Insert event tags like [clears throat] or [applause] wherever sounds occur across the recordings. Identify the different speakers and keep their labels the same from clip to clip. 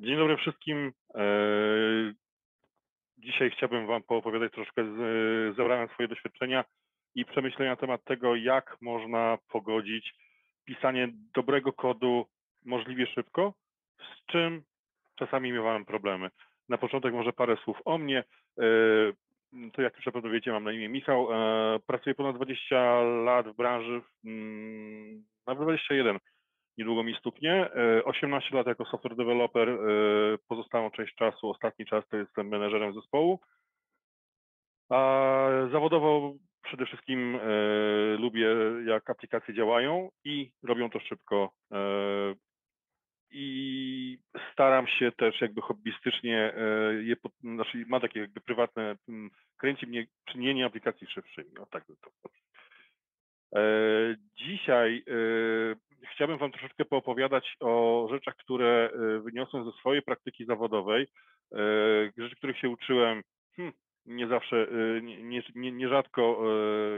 Speaker 1: Dzień dobry wszystkim. E, dzisiaj chciałbym Wam poopowiadać troszkę, zebrałem swoje doświadczenia i przemyślenia na temat tego, jak można pogodzić pisanie dobrego kodu możliwie szybko, z czym czasami miewałem problemy. Na początek może parę słów o mnie. E, to jak już na pewno wiecie, mam na imię Michał. E, pracuję ponad 20 lat w branży, mm, nawet 21 niedługo mi stuknie. 18 e, lat jako software developer, e, pozostałą część czasu, ostatni czas to jestem menedżerem zespołu. A zawodowo przede wszystkim e, lubię, jak aplikacje działają i robią to szybko. I staram się też jakby hobbystycznie je, znaczy ma takie jakby prywatne, kręci mnie czynienie aplikacji szybszymi. O tak to. Dzisiaj chciałbym Wam troszeczkę poopowiadać o rzeczach, które e, wyniosłem ze swojej praktyki zawodowej, e, rzeczy, których się uczyłem hmm, nie zawsze, e, nie, nie, nierzadko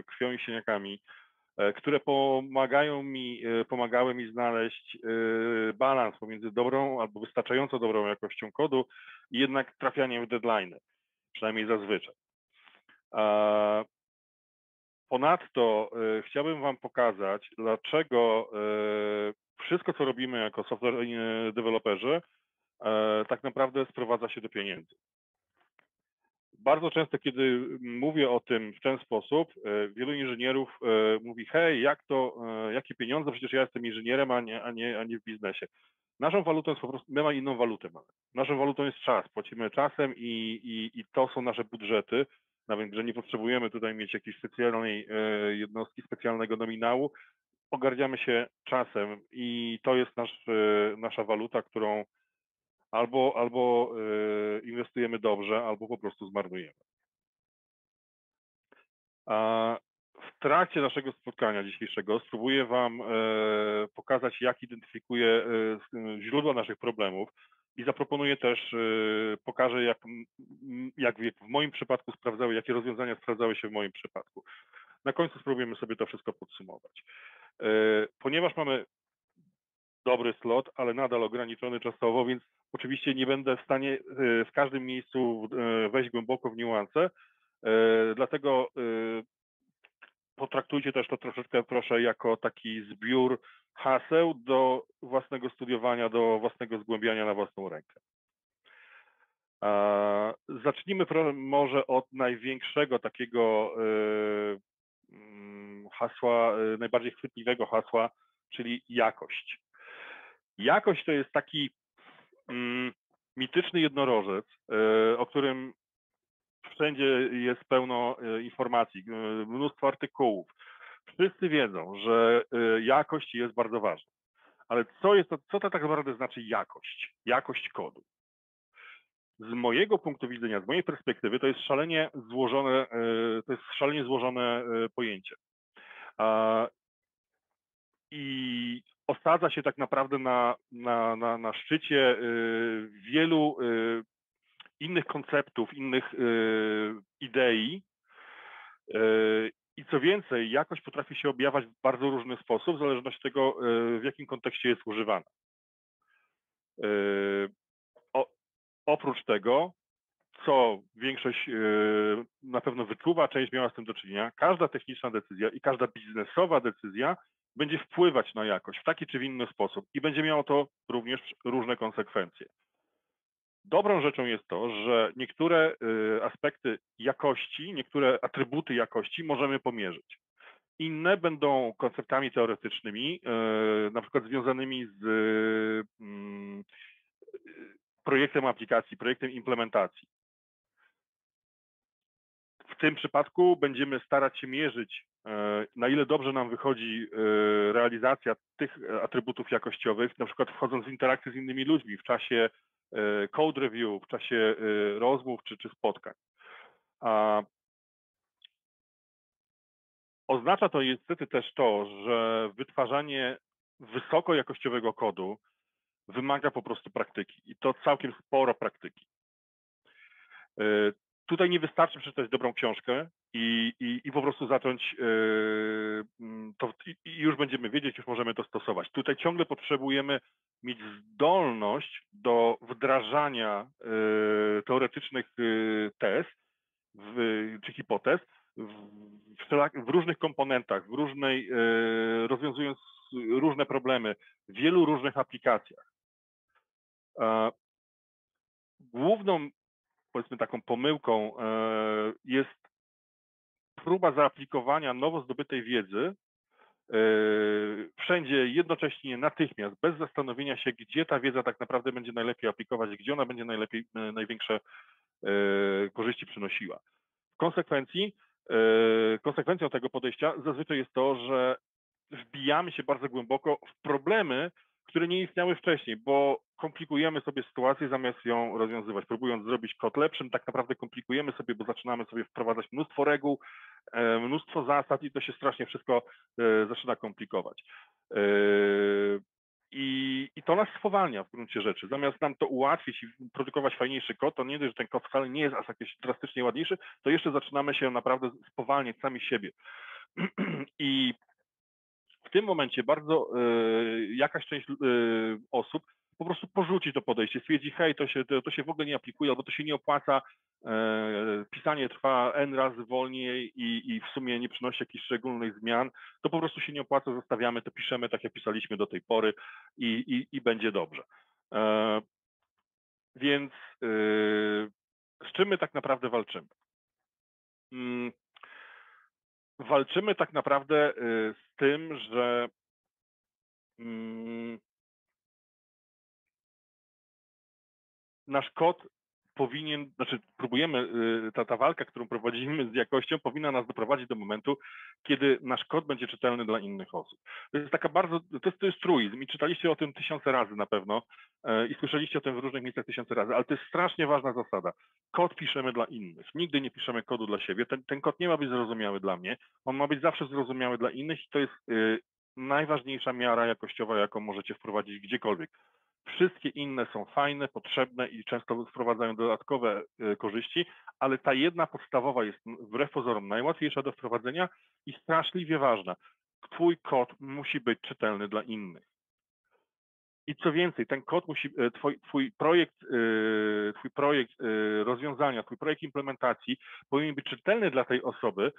Speaker 1: krwią i sieniakami, które pomagają mi, pomagały mi znaleźć balans pomiędzy dobrą albo wystarczająco dobrą jakością kodu i jednak trafianiem w deadline, przynajmniej zazwyczaj. Ponadto y, chciałbym Wam pokazać, dlaczego y, wszystko, co robimy jako software y, deweloperzy, tak naprawdę sprowadza się do pieniędzy. Bardzo często, kiedy mówię o tym w ten sposób, wielu inżynierów mówi, hej, jak to, jakie pieniądze, przecież ja jestem inżynierem, a nie, a nie, a nie w biznesie. Naszą walutą jest po prostu, my mamy inną walutę. Mamy. Naszą walutą jest czas, płacimy czasem i, i, i to są nasze budżety, nawet że nie potrzebujemy tutaj mieć jakiejś specjalnej e, jednostki, specjalnego nominału, ogarniamy się czasem i to jest nasz, e, nasza waluta, którą albo, albo e, inwestujemy dobrze, albo po prostu zmarnujemy. A w trakcie naszego spotkania dzisiejszego spróbuję Wam pokazać, jak identyfikuję źródła naszych problemów, i zaproponuję też, y, pokażę jak, jak w moim przypadku sprawdzały, jakie rozwiązania sprawdzały się w moim przypadku. Na końcu spróbujemy sobie to wszystko podsumować. Y, ponieważ mamy dobry slot, ale nadal ograniczony czasowo, więc oczywiście nie będę w stanie y, w każdym miejscu wejść głęboko w niuanse, dlatego potraktujcie też to troszeczkę proszę jako taki zbiór haseł do własnego studiowania, do własnego zgłębiania na własną rękę. Zacznijmy może od największego takiego y, mm, hasła, y, najbardziej chwytliwego hasła, czyli jakość. Jakość to jest taki mm, mityczny jednorożec, y, o którym wszędzie jest pełno informacji, mnóstwo artykułów, Wszyscy wiedzą, że y, jakość jest bardzo ważna. Ale co, jest to, co to tak naprawdę znaczy jakość? Jakość kodu. Z mojego punktu widzenia, z mojej perspektywy, to jest szalenie złożone, to jest szalenie złożone pojęcie. I osadza się tak naprawdę na, na, na, na szczycie wielu innych konceptów, innych idei i co więcej, jakość potrafi się objawiać w bardzo różny sposób, w zależności od tego, e, w jakim kontekście jest używana. Oprócz tego, co większość na pewno wyczuwa, część miała z tym do czynienia, każda techniczna decyzja i każda biznesowa decyzja będzie wpływać na jakość w taki czy w inny sposób i będzie miało to również różne konsekwencje. Dobrą rzeczą jest to, że niektóre y, aspekty jakości, niektóre atrybuty jakości możemy pomierzyć. Inne będą konceptami teoretycznymi, y, na przykład związanymi z mm, projektem aplikacji, projektem implementacji. W tym przypadku będziemy starać się mierzyć, y, na ile dobrze nam wychodzi realizacja tych atrybutów jakościowych, na przykład wchodząc w interakcję z innymi ludźmi w czasie code review, w czasie e, rozmów czy, czy spotkań. A oznacza to niestety też to, że wytwarzanie wysokojakościowego kodu wymaga po prostu praktyki i to całkiem sporo praktyki. Tutaj nie wystarczy przeczytać dobrą książkę i, i, i po prostu zacząć yy, to i, i już będziemy wiedzieć, już możemy to stosować. Tutaj ciągle potrzebujemy mieć zdolność do wdrażania yy, teoretycznych yy, tez w, czy hipotez w, w, w, różnych komponentach, w różnej, rozwiązując różne problemy, w wielu różnych aplikacjach. Główną powiedzmy taką pomyłką e, jest próba zaaplikowania nowo zdobytej wiedzy e, wszędzie jednocześnie, natychmiast, bez zastanowienia się, gdzie ta wiedza tak naprawdę będzie najlepiej aplikować, gdzie ona będzie najlepiej, e, największe korzyści przynosiła. W konsekwencji, konsekwencją tego podejścia zazwyczaj jest to, że wbijamy się bardzo głęboko w problemy, które nie istniały wcześniej, bo komplikujemy sobie sytuację zamiast ją rozwiązywać. Próbując zrobić kod lepszym, tak naprawdę komplikujemy sobie, bo zaczynamy sobie wprowadzać mnóstwo reguł, e, mnóstwo zasad i to się strasznie wszystko e, zaczyna komplikować. E, I, I, to nas spowalnia w gruncie rzeczy. Zamiast nam to ułatwić i produkować fajniejszy kod, to nie dość, że ten kod wcale nie jest aż jakiś drastycznie ładniejszy, to jeszcze zaczynamy się naprawdę spowalniać sami siebie. [clears throat] I tym momencie bardzo y, jakaś część y, osób po prostu porzuci to podejście, stwierdzi, hej, to się, to, to się w ogóle nie aplikuje, albo to się nie opłaca, e, pisanie trwa n razy wolniej i, i w sumie nie przynosi jakichś szczególnych zmian, to po prostu się nie opłaca, zostawiamy to, piszemy tak, jak pisaliśmy do tej pory i, i, i będzie dobrze. E, więc e, z czym my tak naprawdę walczymy? Walczymy tak naprawdę z tym, że mm, nasz kod powinien, znaczy próbujemy, y, ta, ta walka, którą prowadzimy z jakością, powinna nas doprowadzić do momentu, kiedy nasz kod będzie czytelny dla innych osób. To jest taka bardzo, to jest, to jest truizm i czytaliście o tym tysiące razy na pewno e, i słyszeliście o tym w różnych miejscach tysiące razy, ale to jest strasznie ważna zasada. Kod piszemy dla innych. Nigdy nie piszemy kodu dla siebie. Ten, ten kod nie ma być zrozumiały dla mnie. On ma być zawsze zrozumiały dla innych i to jest y, najważniejsza miara jakościowa, jaką możecie wprowadzić gdziekolwiek. Wszystkie inne są fajne, potrzebne i często wprowadzają dodatkowe e, korzyści, ale ta jedna podstawowa jest wbrew pozorom najłatwiejsza do wprowadzenia i straszliwie ważna. Twój kod musi być czytelny dla innych. I co więcej, ten kod musi, e, twój, twój projekt, e, twój projekt rozwiązania, twój projekt implementacji powinien być czytelny dla tej osoby,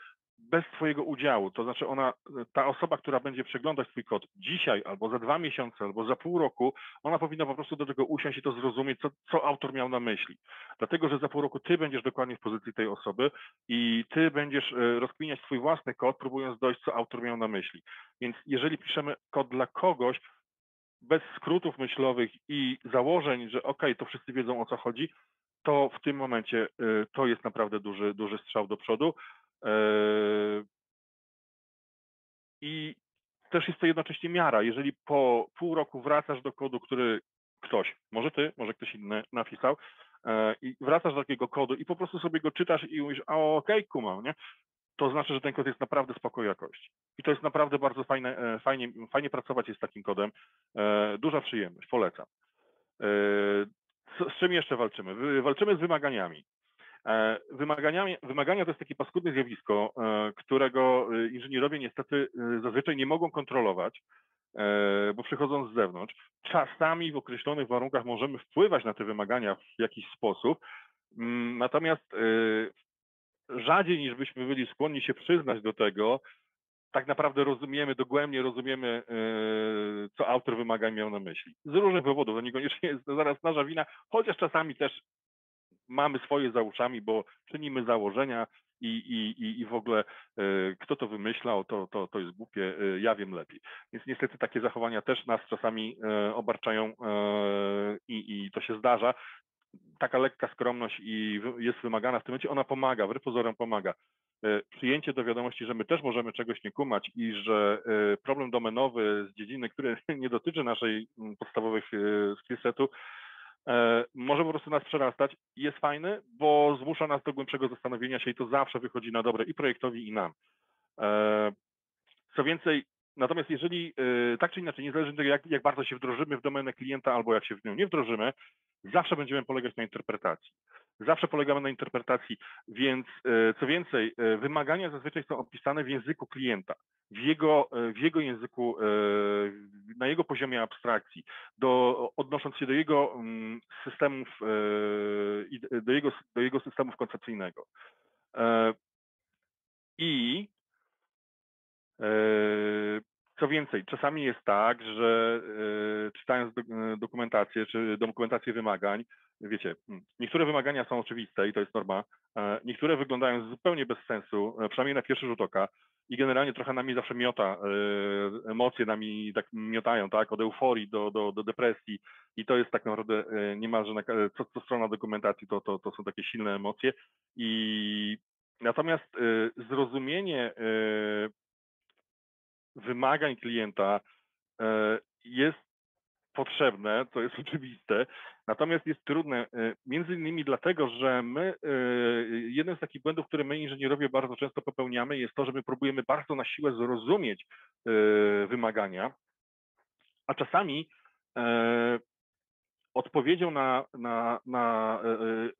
Speaker 1: bez Twojego udziału. To znaczy ona, ta osoba, która będzie przeglądać Twój kod dzisiaj, albo za dwa miesiące, albo za pół roku, ona powinna po prostu do tego usiąść i to zrozumieć, co, co autor miał na myśli. Dlatego, że za pół roku Ty będziesz dokładnie w pozycji tej osoby i Ty będziesz e, rozkminiać swój własny kod, próbując dojść, co autor miał na myśli. Więc jeżeli piszemy kod dla kogoś, bez skrótów myślowych i założeń, że ok, to wszyscy wiedzą o co chodzi, to w tym momencie e, to jest naprawdę duży, duży strzał do przodu. Yy, I też jest to jednocześnie miara. Jeżeli po pół roku wracasz do kodu, który ktoś, może ty, może ktoś inny napisał, yy, i wracasz do takiego kodu i po prostu sobie go czytasz i mówisz, a okej, okay, kumam, nie? To znaczy, że ten kod jest naprawdę spoko jakości. I to jest naprawdę bardzo fajne, e, fajnie, fajnie pracować jest z takim kodem. E, duża przyjemność, polecam. E, z czym jeszcze walczymy? Walczymy z wymaganiami. E, wymagania, to jest takie paskudne zjawisko, którego inżynierowie niestety zazwyczaj nie mogą kontrolować, bo przychodzą z zewnątrz. Czasami w określonych warunkach możemy wpływać na te wymagania w jakiś sposób, mm, natomiast rzadziej niż byśmy byli skłonni się przyznać do tego, tak naprawdę rozumiemy, dogłębnie rozumiemy, co autor wymagań miał na myśli. Z różnych powodów, to niekoniecznie jest zaraz nasza wina, chociaż czasami też mamy swoje za uszami, bo czynimy założenia i, i, i w ogóle e, kto to wymyślał, to, to, to jest głupie, e, ja wiem lepiej. Więc niestety takie zachowania też nas czasami e, obarczają i, i to się zdarza. Taka lekka skromność i jest wymagana w tym momencie, ona pomaga, wbrew pozorom pomaga. Przyjęcie do wiadomości, że my też możemy czegoś nie kumać i że problem domenowy z dziedziny, który [laughs] nie dotyczy naszej podstawowych skillsetu, E, może po prostu nas przerastać. Jest fajny, bo zmusza nas do głębszego zastanowienia się i to zawsze wychodzi na dobre i projektowi, i nam. E, co więcej, natomiast jeżeli tak czy inaczej, niezależnie od tego, jak, jak bardzo się wdrożymy w domenę klienta albo jak się w nią nie wdrożymy, zawsze będziemy polegać na interpretacji. Zawsze polegamy na interpretacji, więc co więcej, wymagania zazwyczaj są opisane w języku klienta, w jego, w jego języku, na jego poziomie abstrakcji, do, odnosząc się do jego mm, systemów, do jego, do jego systemów koncepcyjnego. I e, co więcej, czasami jest tak, że e, czytając dokumentację czy dokumentację wymagań, wiecie, hmm, niektóre wymagania są oczywiste i to jest norma, niektóre wyglądają zupełnie bez sensu, e, przynajmniej na pierwszy rzut oka i generalnie trochę nami zawsze miota, emocje nami tak miotają, tak, od euforii do, do, do depresji i to jest tak naprawdę niemalże na, co, co strona dokumentacji, to, to, to są takie silne emocje i Natomiast zrozumienie wymagań klienta y, jest potrzebne, to jest [laughs] oczywiste, natomiast jest trudne, między innymi dlatego, że my, jeden z takich błędów, które my inżynierowie bardzo często popełniamy, jest to, że my próbujemy bardzo na siłę zrozumieć wymagania, a czasami odpowiedzią na, na, na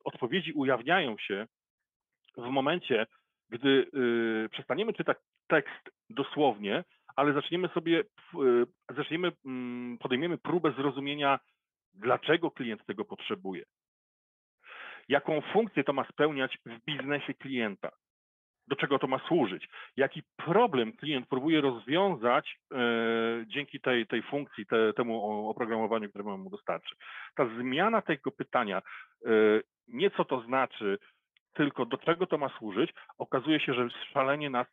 Speaker 1: odpowiedzi ujawniają się w momencie, gdy przestaniemy czytać tekst dosłownie, ale zaczniemy sobie, y, zaczniemy, y, podejmiemy próbę zrozumienia, dlaczego klient tego potrzebuje. Jaką funkcję to ma spełniać w biznesie klienta? Do czego to ma służyć? Jaki problem klient próbuje rozwiązać e, dzięki tej, tej funkcji, te, temu oprogramowaniu, które mu dostarczy? Ta zmiana tego pytania, e, nie co to znaczy, tylko do czego to ma służyć, okazuje się, że szalenie nas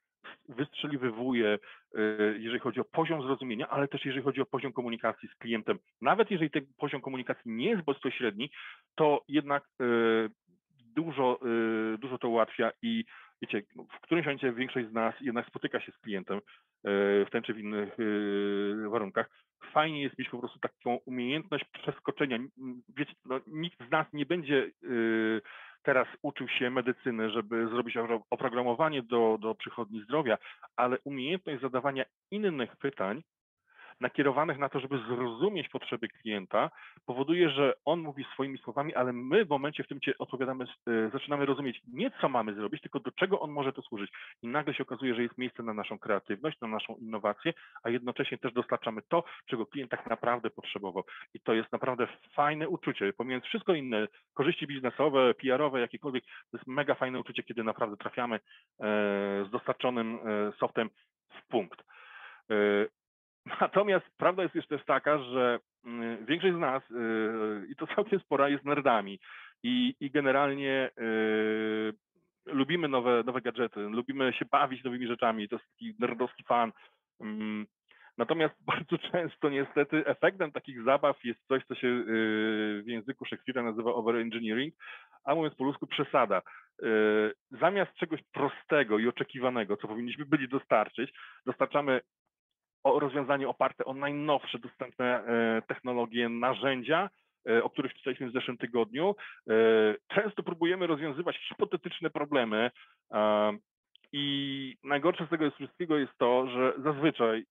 Speaker 1: wystrzeliwuje, y, jeżeli chodzi o poziom zrozumienia, ale też jeżeli chodzi o poziom komunikacji z klientem. Nawet jeżeli ten poziom komunikacji nie jest bezpośredni, to jednak y, dużo, y, dużo to ułatwia i wiecie, w którymś momencie większość z nas jednak spotyka się z klientem w ten czy w innych warunkach. Fajnie jest mieć po prostu taką umiejętność przeskoczenia. Wiecie, no, nikt z nas nie będzie teraz uczył się medycyny, żeby zrobić oprogramowanie do, do przychodni zdrowia, ale umiejętność zadawania innych pytań nakierowanych na to, żeby zrozumieć potrzeby klienta, powoduje, że on mówi swoimi słowami, ale my w momencie w tym odpowiadamy, e, zaczynamy rozumieć nie co mamy zrobić, tylko do czego on może to służyć. I nagle się okazuje, że jest miejsce na naszą kreatywność, na naszą innowację, a jednocześnie też dostarczamy to, czego klient tak naprawdę potrzebował. I to jest naprawdę fajne uczucie. Pomijając wszystko inne, korzyści biznesowe, PR-owe, jakiekolwiek, to jest mega fajne uczucie, kiedy naprawdę trafiamy e, z dostarczonym e, softem w punkt. Natomiast prawda jest jeszcze taka, że mm, większość z nas, y, i to [laughs] całkiem spora, jest nerdami i, i generalnie y, lubimy nowe, nowe gadżety, lubimy się bawić nowymi rzeczami, to jest taki nerdowski fan. Mm, natomiast [laughs] bardzo często niestety efektem takich zabaw jest coś, co się y, w języku Szekspira nazywa overengineering, a mówiąc po ludzku przesada. Zamiast czegoś prostego i oczekiwanego, co powinniśmy byli dostarczyć, dostarczamy rozwiązanie oparte o najnowsze dostępne e, technologie, narzędzia, e, o których czytaliśmy w zeszłym tygodniu. E, często próbujemy rozwiązywać hipotetyczne problemy i najgorsze z tego wszystkiego jest to, że zazwyczaj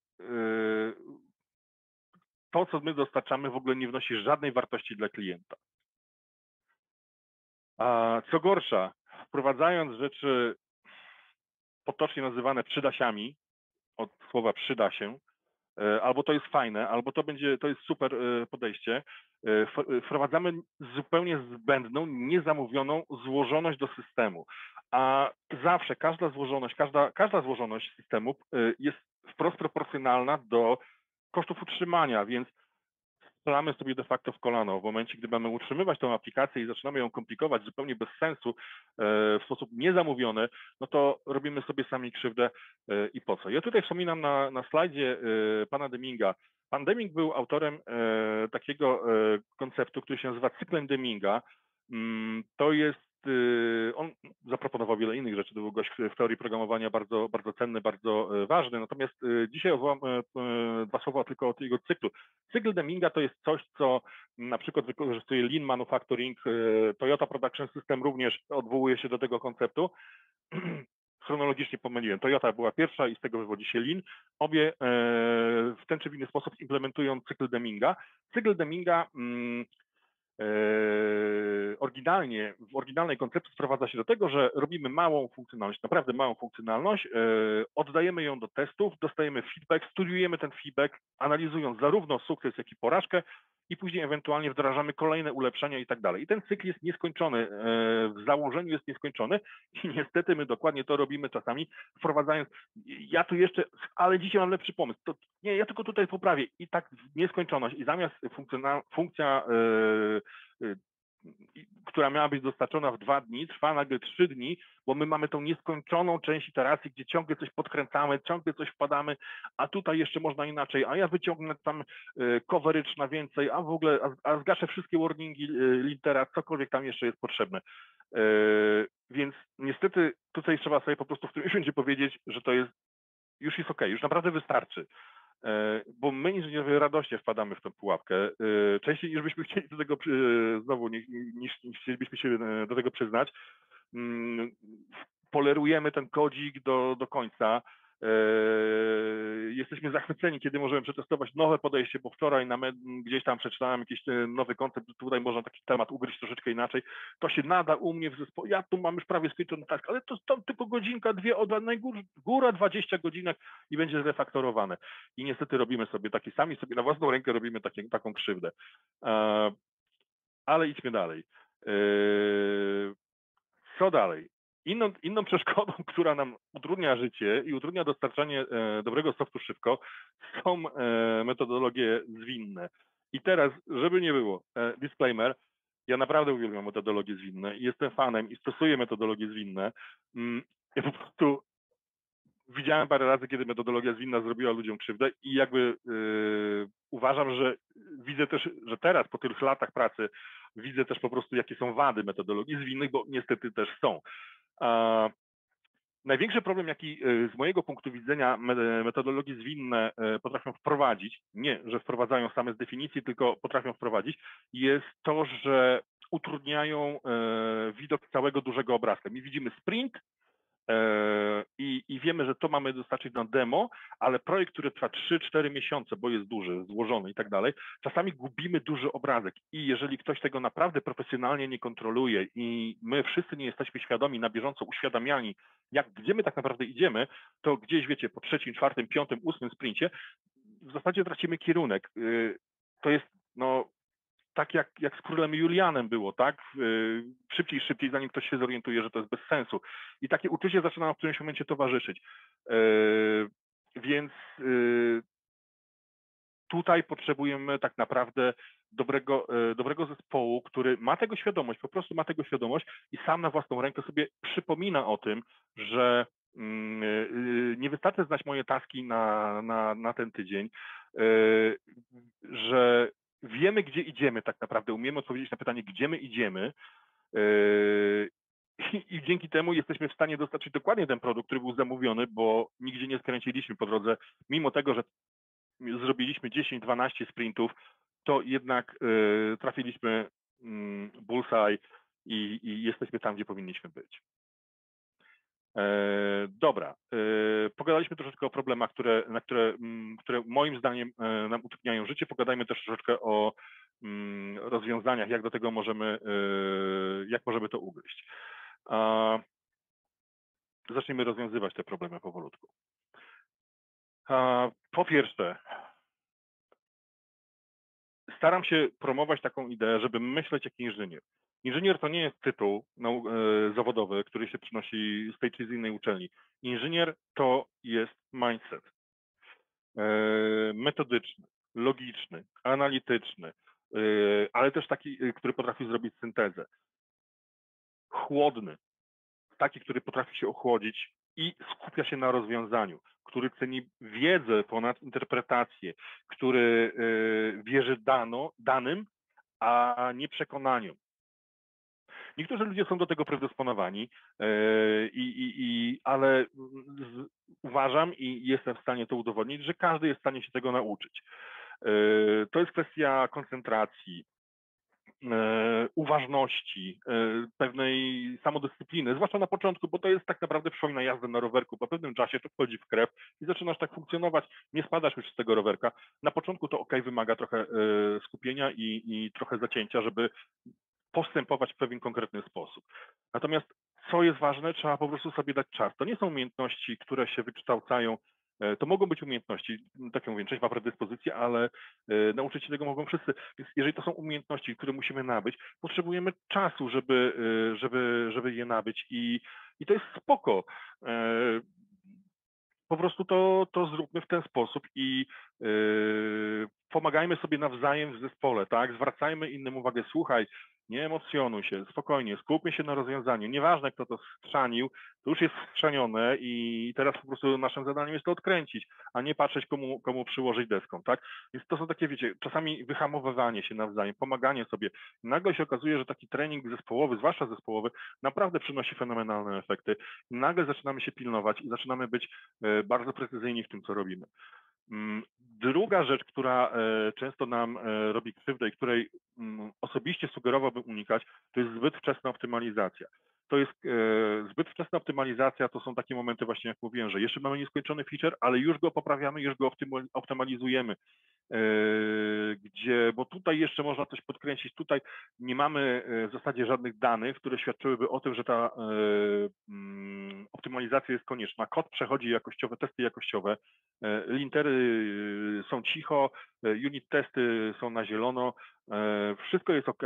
Speaker 1: to, co my dostarczamy, w ogóle nie wnosi żadnej wartości dla klienta. A co gorsza, wprowadzając rzeczy potocznie nazywane przydasiami, od słowa przyda się, e, albo to jest fajne, albo to będzie, to jest super e, podejście. E, wprowadzamy zupełnie zbędną, niezamówioną złożoność do systemu. A zawsze każda złożoność, każda, każda złożoność systemu jest wprost proporcjonalna do kosztów utrzymania, więc strzelamy sobie de facto w kolano. W momencie, gdy mamy utrzymywać tą aplikację i zaczynamy ją komplikować zupełnie bez sensu, e, w sposób niezamówiony, no to robimy sobie sami krzywdę e, i po co. Ja tutaj wspominam na, na slajdzie e, pana Deminga. Pan Deming był autorem takiego konceptu, który się nazywa cyklem Deminga. Mm, to jest on zaproponował wiele innych rzeczy, to był gość w teorii programowania bardzo, bardzo cenny, bardzo e, ważny, natomiast y, dzisiaj odwołam e, e, dwa słowa tylko o jego cyklu. Cykl Deminga to jest coś, co na przykład wykorzystuje Lean Manufacturing, Toyota Production System również odwołuje się do tego konceptu. [clears throat] chronologicznie pomyliłem. Toyota była pierwsza i z tego wywodzi się Lean. Obie w ten czy inny sposób implementują cykl Deminga. Cykl Deminga oryginalnie, w oryginalnej koncepcji sprowadza się do tego, że robimy małą funkcjonalność, naprawdę małą funkcjonalność, eee, oddajemy ją do testów, dostajemy feedback, studiujemy ten feedback, analizując zarówno sukces, jak i porażkę i później ewentualnie wdrażamy kolejne ulepszenia i tak dalej. I ten cykl jest nieskończony, eee, w założeniu jest nieskończony [laughs] i niestety my dokładnie to robimy czasami, wprowadzając, ja tu jeszcze, ale dzisiaj mam lepszy pomysł, to nie, ja tylko tutaj poprawię i tak nieskończoność i zamiast funkcja yy, która miała być dostarczona w dwa dni, trwa nagle trzy dni, bo my mamy tą nieskończoną część iteracji, gdzie ciągle coś podkręcamy, ciągle coś wpadamy, a tutaj jeszcze można inaczej, a ja wyciągnę tam y, coverage na więcej, a w ogóle, a, a zgaszę wszystkie warningi y, litera, cokolwiek tam jeszcze jest potrzebne. Y, więc niestety tutaj trzeba sobie po prostu w tym [laughs] momencie powiedzieć, że to jest, już jest ok, już naprawdę wystarczy. E, bo my inżynierowie radośnie wpadamy w tę pułapkę. E, częściej niż byśmy [laughs] chcieli do tego, znowu, niż, chcielibyśmy się e, do tego przyznać. Mm, polerujemy ten kodzik do, do końca. Eee, jesteśmy zachwyceni, kiedy możemy przetestować nowe podejście, bo wczoraj na gdzieś tam przeczytałem jakiś e, nowy koncept, tutaj można taki temat ugryźć troszeczkę inaczej. To się nada u mnie w zespole. Ja tu mam już prawie skończony task, ale to, to tylko godzinka, dwie, od góra 20 godzinek i będzie zrefaktorowane. I niestety robimy sobie taki sami, sobie na własną rękę robimy takie, taką krzywdę. Eee, ale idźmy dalej. Eee, co dalej? Inną, inną przeszkodą, [laughs] która nam utrudnia życie i utrudnia dostarczanie e, dobrego softu szybko, są e, metodologie zwinne. I teraz, żeby nie było, e, disclaimer, ja naprawdę uwielbiam metodologie zwinne i jestem fanem i stosuję metodologie zwinne. Mm, ja po prostu widziałem parę razy, kiedy metodologia zwinna zrobiła ludziom krzywdę i jakby yy, uważam, że widzę też, że teraz po tych latach pracy widzę też po prostu, jakie są wady metodologii zwinnych, bo niestety też są. Największy problem, jaki e, z mojego punktu widzenia metodologii zwinne e, potrafią wprowadzić, nie, że wprowadzają same z definicji, tylko potrafią wprowadzić, jest to, że utrudniają e, widok całego dużego obrazka. My widzimy sprint, I, I, wiemy, że to mamy dostarczyć na demo, ale projekt, który trwa 3-4 miesiące, bo jest duży, złożony i tak dalej, czasami gubimy duży obrazek. I jeżeli ktoś tego naprawdę profesjonalnie nie kontroluje i my wszyscy nie jesteśmy świadomi, na bieżąco uświadamiani, jak, gdzie my tak naprawdę idziemy, to gdzieś, wiecie, po trzecim, czwartym, piątym, ósmym sprincie w zasadzie tracimy kierunek. Y, to jest no, tak jak, jak z królem Julianem było, tak? Szybciej, szybciej, zanim ktoś się zorientuje, że to jest bez sensu. I takie uczucie zaczyna nam w którymś momencie towarzyszyć. E, więc e, tutaj potrzebujemy tak naprawdę dobrego, e, dobrego zespołu, który ma tego świadomość, po prostu ma tego świadomość i sam na własną rękę sobie przypomina o tym, że mm, nie wystarczy znać moje taski na, na, na ten tydzień, że wiemy, gdzie idziemy tak naprawdę, umiemy odpowiedzieć na pytanie, gdzie my idziemy yy, i dzięki temu jesteśmy w stanie dostarczyć dokładnie ten produkt, który był zamówiony, bo nigdzie nie skręciliśmy po drodze, mimo tego, że zrobiliśmy 10-12 sprintów, to jednak yy, trafiliśmy mm, bullseye i, i jesteśmy tam, gdzie powinniśmy być. E, dobra, e, pogadaliśmy troszeczkę o problemach, które, na które, mm, które moim zdaniem e, nam utrudniają życie. Pogadajmy też troszeczkę o mm, rozwiązaniach, jak do tego możemy, jak możemy to ugryźć. Zacznijmy rozwiązywać te problemy powolutku. Po pierwsze, staram się promować taką ideę, żeby myśleć jak inżynier. Inżynier to nie jest tytuł e, zawodowy, który się przynosi z tej czy z innej uczelni. Inżynier to jest mindset. E, metodyczny, logiczny, analityczny, e, ale też taki, który potrafi zrobić syntezę. Chłodny, taki, który potrafi się ochłodzić i skupia się na rozwiązaniu, który ceni wiedzę ponad interpretację, który wierzy dano, danym, a nie przekonaniom. Niektórzy ludzie są do tego predysponowani, e, i, i, i, ale z, uważam i jestem w stanie to udowodnić, że każdy jest w stanie się tego nauczyć. E, to jest kwestia koncentracji, uważności, e, pewnej samodyscypliny, zwłaszcza na początku, bo to jest tak naprawdę przypomina jazdę na rowerku. Po pewnym czasie to wchodzi w krew i zaczynasz tak funkcjonować, nie spadasz już z tego rowerka. Na początku to ok, wymaga trochę e, skupienia i, i trochę zacięcia, żeby postępować w pewien konkretny sposób. Natomiast co jest ważne, trzeba po prostu sobie dać czas. To nie są umiejętności, które się wykształcają E, to mogą być umiejętności, tak jak mówię, część ma predyspozycję, ale e, nauczyć się tego mogą wszyscy. Więc jeżeli to są umiejętności, które musimy nabyć, potrzebujemy czasu, żeby, e, żeby, żeby je nabyć i, i to jest spoko. Po prostu to, to zróbmy w ten sposób i pomagajmy sobie nawzajem w zespole, tak? Zwracajmy innym uwagę, słuchaj, nie emocjonuj się, spokojnie, skupmy się na rozwiązaniu. Nieważne, kto to skrzanił, to już jest skrzanione i teraz po prostu naszym zadaniem jest to odkręcić, a nie patrzeć, komu, komu przyłożyć deską, tak? Więc to są takie, wiecie, czasami wyhamowywanie się nawzajem, pomaganie sobie. Nagle się okazuje, że taki trening zespołowy, zwłaszcza zespołowy, naprawdę przynosi fenomenalne efekty. Nagle zaczynamy się pilnować i zaczynamy być e, bardzo precyzyjni w tym, co robimy. Mm, druga rzecz, która e, często nam e, robi krzywdę i której mm, osobiście sugerowałbym unikać, to jest zbyt wczesna optymalizacja. To jest e, zbyt wczesna optymalizacja, to są takie momenty właśnie, jak mówiłem, że jeszcze mamy nieskończony feature, ale już go poprawiamy, już go optymalizujemy. Gdzie, bo tutaj jeszcze można coś podkręcić, tutaj nie mamy w zasadzie żadnych danych, które świadczyłyby o tym, że ta mm, optymalizacja jest konieczna. Kod przechodzi jakościowe, testy jakościowe, E, lintery są cicho, e, unit testy są na zielono, e, wszystko jest ok,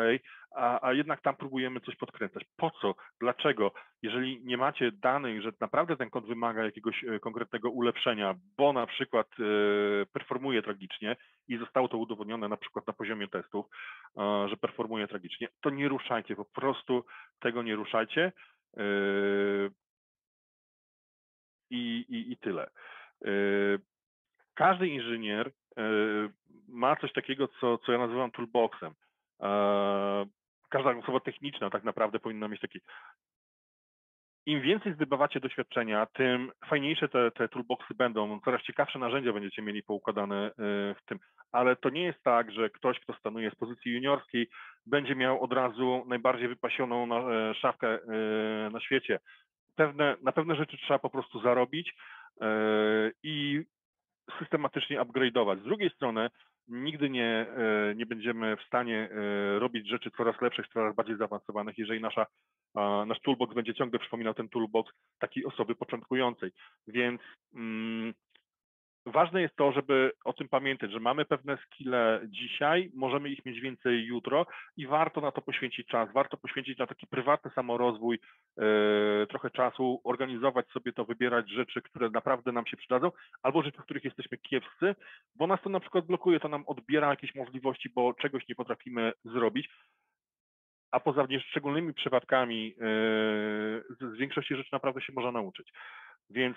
Speaker 1: a, a, jednak tam próbujemy coś podkręcać. Po co? Dlaczego? Jeżeli nie macie danych, że naprawdę ten kod wymaga jakiegoś konkretnego ulepszenia, bo na przykład performuje tragicznie i zostało to udowodnione na przykład na poziomie testów, że performuje tragicznie, to nie ruszajcie, po prostu tego nie ruszajcie. I, i, i tyle. Każdy inżynier ma coś takiego, co, co ja nazywam toolboxem. Yy, każda osoba techniczna tak naprawdę powinna mieć taki. Im więcej zdobywacie doświadczenia, tym fajniejsze te, te toolboxy będą, coraz ciekawsze narzędzia będziecie mieli poukładane w tym. Ale to nie jest tak, że ktoś, kto stanuje z pozycji juniorskiej, będzie miał od razu najbardziej wypasioną szafkę na świecie. Pewne, na pewne rzeczy trzeba po prostu zarobić, E, i systematycznie upgrade'ować. Z drugiej strony nigdy nie, e, nie będziemy w stanie e, robić rzeczy coraz lepszych, coraz bardziej zaawansowanych, jeżeli nasza, nasz toolbox będzie ciągle przypominał ten toolbox takiej osoby początkującej. Więc mm, ważne jest to, żeby o tym pamiętać, że mamy pewne skille dzisiaj, możemy ich mieć więcej jutro i warto na to poświęcić czas, warto poświęcić na taki prywatny samorozwój yy, trochę czasu, organizować sobie to, wybierać rzeczy, które naprawdę nam się przydadzą, albo rzeczy, w których jesteśmy kiepscy, bo nas to na przykład blokuje, to nam odbiera jakieś możliwości, bo czegoś nie potrafimy zrobić a poza szczególnymi przypadkami yy, z większości rzeczy naprawdę się można nauczyć. Więc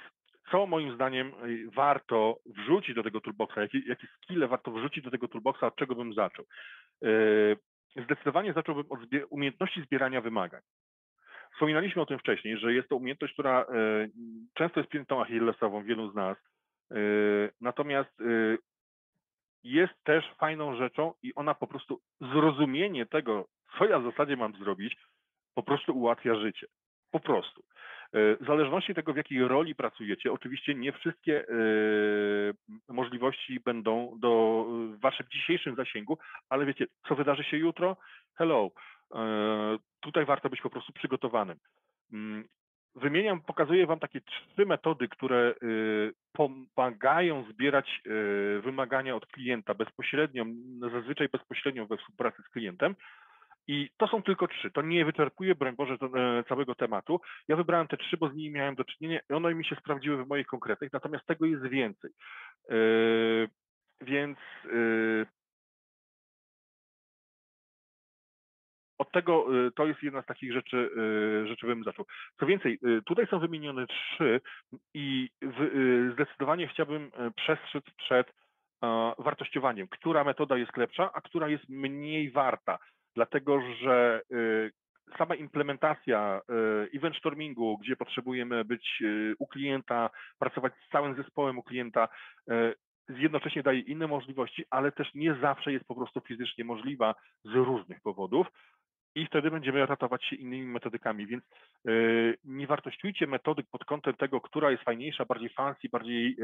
Speaker 1: co moim zdaniem y, warto wrzucić do tego toolboxa, jakie, jakie skille warto wrzucić do tego toolboxa, od czego bym zaczął? Y, zdecydowanie zacząłbym od umiejętności zbierania wymagań. Wspominaliśmy o tym wcześniej, że jest to umiejętność, która y, często jest piętą achillesową wielu z nas, natomiast jest też fajną rzeczą i ona po prostu zrozumienie tego, co ja w zasadzie mam zrobić, po prostu ułatwia życie. Po prostu. E, w zależności tego, w jakiej roli pracujecie, oczywiście nie wszystkie e, możliwości będą do, w waszym dzisiejszym zasięgu, ale wiecie, co wydarzy się jutro? Hello. E, tutaj warto być po prostu przygotowanym. Mm, wymieniam, pokazuję Wam takie trzy metody, które pomagają zbierać wymagania od klienta bezpośrednio, zazwyczaj bezpośrednio we współpracy z klientem, i to są tylko trzy. To nie wyczerpuje, broń Boże, e, całego tematu. Ja wybrałem te trzy, bo z nimi miałem do czynienia i one mi się sprawdziły w moich konkretnych, natomiast tego jest więcej. Yy, więc yy, od tego to jest jedna z takich rzeczy, rzeczy bym zaczął. Co więcej, tutaj są wymienione trzy i zdecydowanie chciałbym przestrzec przed wartościowaniem, która metoda jest lepsza, a która jest mniej warta dlatego że y, sama implementacja y, event stormingu, gdzie potrzebujemy być y, u klienta, pracować z całym zespołem u klienta, jednocześnie daje inne możliwości, ale też nie zawsze jest po prostu fizycznie możliwa z różnych powodów i wtedy będziemy ratować się innymi metodykami, więc nie wartościujcie metodyk pod kątem tego, która jest fajniejsza, bardziej fancy, bardziej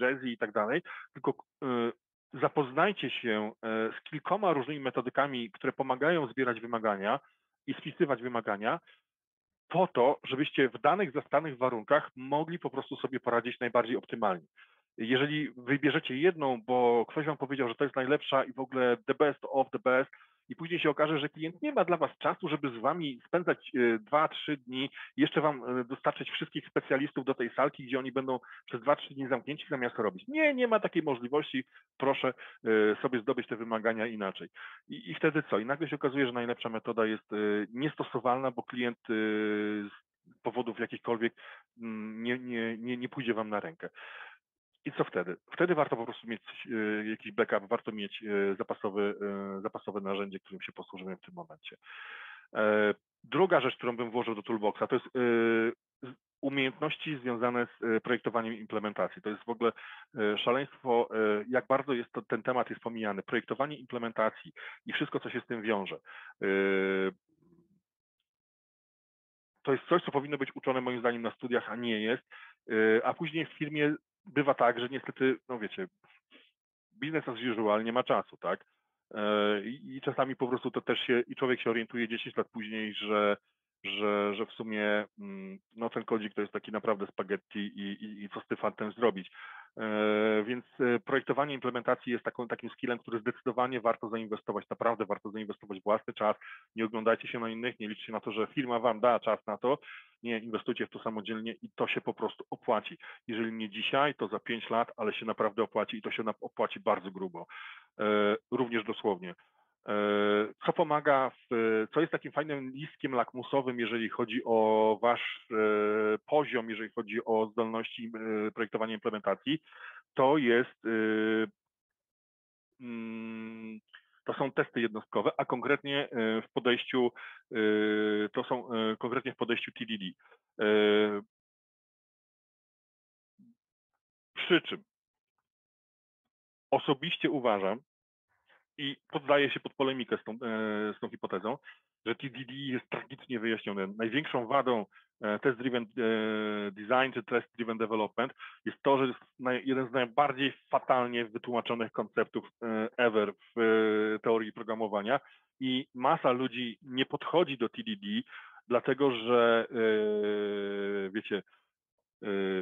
Speaker 1: jazzy i tak dalej, tylko zapoznajcie się z kilkoma różnymi metodykami, które pomagają zbierać wymagania i spisywać wymagania, po to, żebyście w danych zastanych warunkach mogli po prostu sobie poradzić najbardziej optymalnie. Jeżeli wybierzecie jedną, bo ktoś wam powiedział, że to jest najlepsza i w ogóle the best of the best, i później się okaże, że klient nie ma dla Was czasu, żeby z Wami spędzać e, dwa, trzy dni, jeszcze Wam e, dostarczyć wszystkich specjalistów do tej salki, gdzie oni będą przez dwa, trzy dni zamknięci zamiast robić. Nie, nie ma takiej możliwości, proszę e, sobie zdobyć te wymagania inaczej. I, i wtedy co? I nagle się okazuje, że najlepsza metoda jest niestosowalna, bo klient z powodów jakichkolwiek mm, nie, nie, nie, nie pójdzie Wam na rękę. I co wtedy? Wtedy warto po prostu mieć e, jakiś backup, warto mieć e, zapasowy, e, zapasowe narzędzie, którym się posłużymy w tym momencie. Druga rzecz, którą bym włożył do toolboxa, to jest umiejętności związane z projektowaniem implementacji. To jest w ogóle szaleństwo, jak bardzo jest to, ten temat jest pomijany. Projektowanie implementacji i wszystko, co się z tym wiąże. To jest coś, co powinno być uczone moim zdaniem na studiach, a nie jest. A później w firmie bywa tak, że niestety, no wiecie, biznes as usual nie ma czasu, tak? E, I czasami po prostu to też się, i człowiek się orientuje 10 lat później, że, że, że w sumie mm, no ten kodzik to jest taki naprawdę spaghetti i, i, i co z tym fantem zrobić. E, więc e, projektowanie implementacji jest taką, takim skillem, który zdecydowanie warto zainwestować, naprawdę warto zainwestować własny czas. Nie oglądajcie się na innych, nie liczcie na to, że firma wam da czas na to. Nie, inwestujcie w to samodzielnie i to się po prostu opłaci. Jeżeli nie dzisiaj, to za 5 lat, ale się naprawdę opłaci i to się opłaci bardzo grubo. E, również dosłownie. Co pomaga, w, co jest takim fajnym listkiem lakmusowym, jeżeli chodzi o wasz poziom, jeżeli chodzi o zdolności projektowania implementacji, to jest mm, to są testy jednostkowe, a konkretnie w podejściu to są konkretnie w podejściu TDD. Przy czym osobiście uważam, i poddaje się pod polemikę z tą, e, z tą hipotezą, że TDD jest tragicznie wyjaśniony. Największą wadą e, test-driven e, design czy test-driven development jest to, że jest jeden z najbardziej fatalnie wytłumaczonych konceptów ever w teorii programowania i masa ludzi nie podchodzi do TDD, dlatego że wiecie,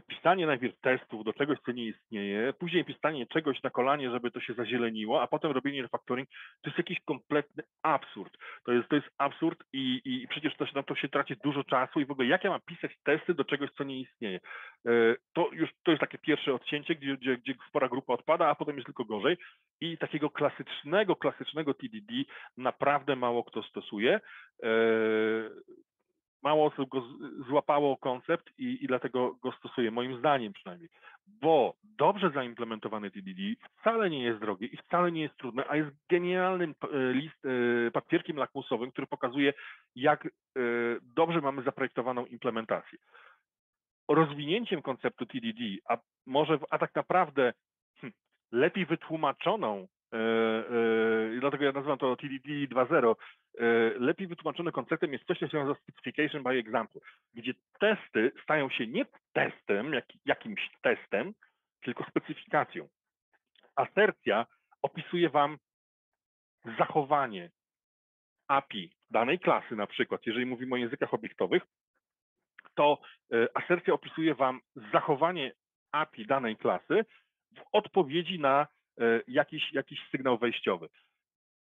Speaker 1: pisanie najpierw testów do czegoś, co nie istnieje, później pisanie czegoś na kolanie, żeby to się zazieleniło, a potem robienie refactoring, to jest jakiś kompletny absurd. To jest, to jest absurd i, i przecież to się, na to się traci dużo czasu i w ogóle jak ja mam pisać testy do czegoś, co nie istnieje. E, to już to jest takie pierwsze odcięcie, gdzie, gdzie, gdzie spora grupa odpada, a potem jest tylko gorzej i takiego klasycznego, klasycznego TDD naprawdę mało kto stosuje. Mało osób go złapało koncept i, i dlatego go stosuje, moim zdaniem przynajmniej. Bo dobrze zaimplementowany TDD wcale nie jest drogi i wcale nie jest trudny, a jest genialnym e, list, e, papierkiem lakmusowym, który pokazuje, jak e, dobrze mamy zaprojektowaną implementację. Rozwinięciem konceptu TDD, a może, a tak naprawdę hm, lepiej wytłumaczoną dlatego ja nazywam to TDD 2.0, E, lepiej wytłumaczonym konceptem jest coś, co się nazywa specification by example, gdzie testy stają się nie testem, jak, jakimś testem, tylko specyfikacją. Asercja opisuje Wam zachowanie API danej klasy, na przykład, jeżeli mówimy o językach obiektowych, to e, asercja opisuje Wam zachowanie API danej klasy w odpowiedzi na e, jakiś, jakiś sygnał wejściowy.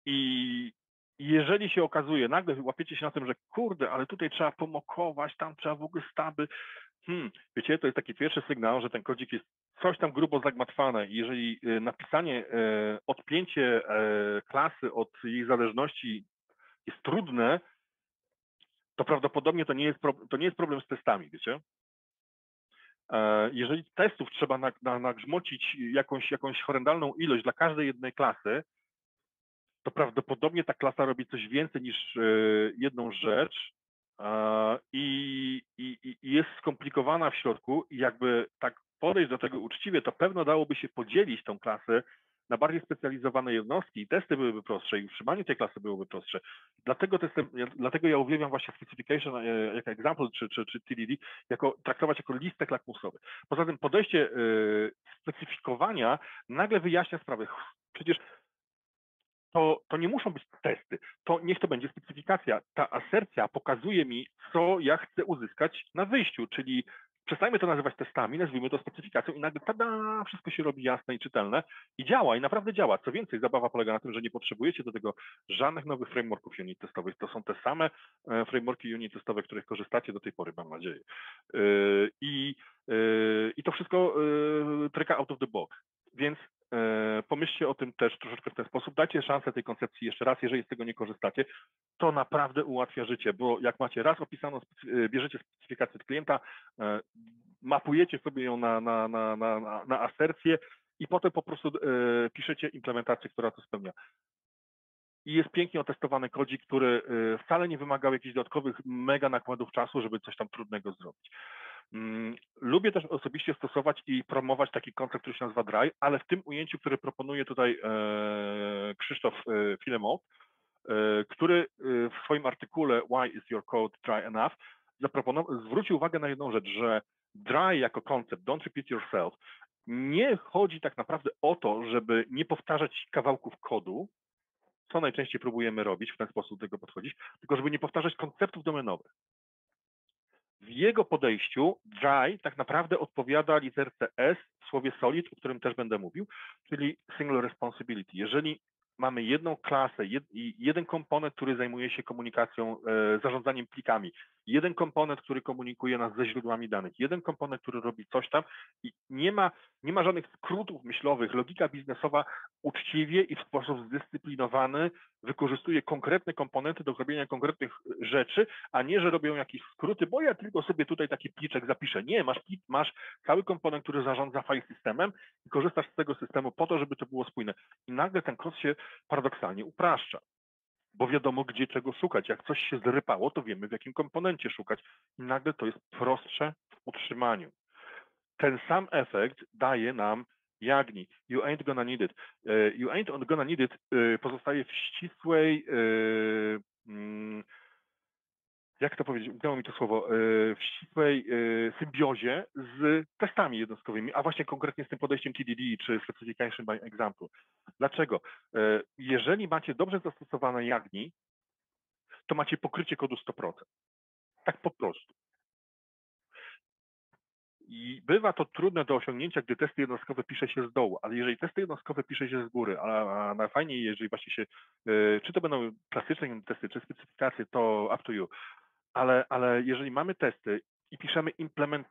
Speaker 1: I jeżeli się okazuje, nagle łapiecie się na tym, że kurde, ale tutaj trzeba pomokować, tam trzeba w ogóle staby, hmm, wiecie, to jest taki pierwszy sygnał, że ten kodzik jest coś tam grubo zagmatwane jeżeli e, napisanie, e, odpięcie e, klasy od jej zależności jest trudne, to prawdopodobnie to nie jest, to nie jest problem z testami, wiecie? Jeżeli testów trzeba nagrzmocić jakąś, jakąś horrendalną ilość dla każdej jednej klasy, to prawdopodobnie ta klasa robi coś więcej niż e, jedną rzecz. I, i, i jest skomplikowana w środku i jakby tak podejść do tego uczciwie, to pewno dałoby się podzielić tą klasę na bardziej specjalizowane jednostki i testy byłyby prostsze i utrzymanie tej klasy byłoby prostsze. Dlatego, testem, dlatego ja uwielbiam właśnie specification e, jako example czy, czy, czy TDD jako, traktować jako listek lakmusowy. Poza tym podejście e, specyfikowania nagle wyjaśnia sprawę. Przecież to, to nie muszą być testy, to niech to będzie specyfikacja. Ta asercja pokazuje mi, co ja chcę uzyskać na wyjściu, czyli przestajmy to nazywać testami, nazwijmy to specyfikacją i nagle tada, wszystko się robi jasne i czytelne i działa, i naprawdę działa. Co więcej, zabawa polega na tym, że nie potrzebujecie do tego żadnych nowych frameworków unit testowych. To są te same e, frameworki unit testowe, których korzystacie do tej pory, mam nadzieję. E, I, e, i to wszystko tryka out of the box. Więc pomyślcie o tym też troszeczkę w ten sposób. Dajcie szansę tej koncepcji jeszcze raz, jeżeli z tego nie korzystacie. To naprawdę ułatwia życie, bo jak macie raz opisaną, bierzecie specyfikację od klienta, mapujecie sobie ją na, na, na, na, na asercję i potem po prostu piszecie implementację, która to spełnia i jest pięknie otestowany kodzik, który wcale nie wymagał jakichś dodatkowych mega nakładów czasu, żeby coś tam trudnego zrobić. Mm, lubię też osobiście stosować i promować taki koncept, który się nazywa Dry, ale w tym ujęciu, które proponuje tutaj e, Krzysztof e, Filemow, e, który w swoim artykule Why is your code dry enough? zwrócił uwagę na jedną rzecz, że dry jako koncept, don't repeat yourself, nie chodzi tak naprawdę o to, żeby nie powtarzać kawałków kodu, co najczęściej próbujemy robić, w ten sposób do tego podchodzić, tylko żeby nie powtarzać konceptów domenowych w jego podejściu dry tak naprawdę odpowiada literce S w słowie solid, o którym też będę mówił, czyli single responsibility. Jeżeli mamy jedną klasę, jed, jeden komponent, który zajmuje się komunikacją, e, zarządzaniem plikami, jeden komponent, który komunikuje nas ze źródłami danych, jeden komponent, który robi coś tam i nie ma, nie ma żadnych skrótów myślowych. Logika biznesowa uczciwie i w sposób zdyscyplinowany wykorzystuje konkretne komponenty do robienia konkretnych rzeczy, a nie, że robią jakieś skróty, bo ja tylko sobie tutaj taki pliczek zapiszę. Nie, masz, masz cały komponent, który zarządza file systemem i korzystasz z tego systemu po to, żeby to było spójne. I nagle ten kod się paradoksalnie upraszcza bo wiadomo, gdzie czego szukać. Jak coś się zrypało, to wiemy, w jakim komponencie szukać. I nagle to jest prostsze w utrzymaniu. Ten sam efekt daje nam Jagni. You ain't gonna need it. E, you ain't gonna need it e, pozostaje w ścisłej e, mm, jak to powiedzieć, udało mi to słowo, w ścisłej symbiozie z testami jednostkowymi, a właśnie konkretnie z tym podejściem TDD czy Specification by Example. Dlaczego? Jeżeli macie dobrze zastosowane Jagni, to macie pokrycie kodu 100%. Tak po prostu. I bywa to trudne do osiągnięcia, gdy testy jednostkowe pisze się z dołu, ale jeżeli testy jednostkowe pisze się z góry, a, najfajniej, jeżeli właśnie się, czy to będą klasyczne testy, czy specyfikacje, to up to you, ale, ale jeżeli mamy testy i piszemy implement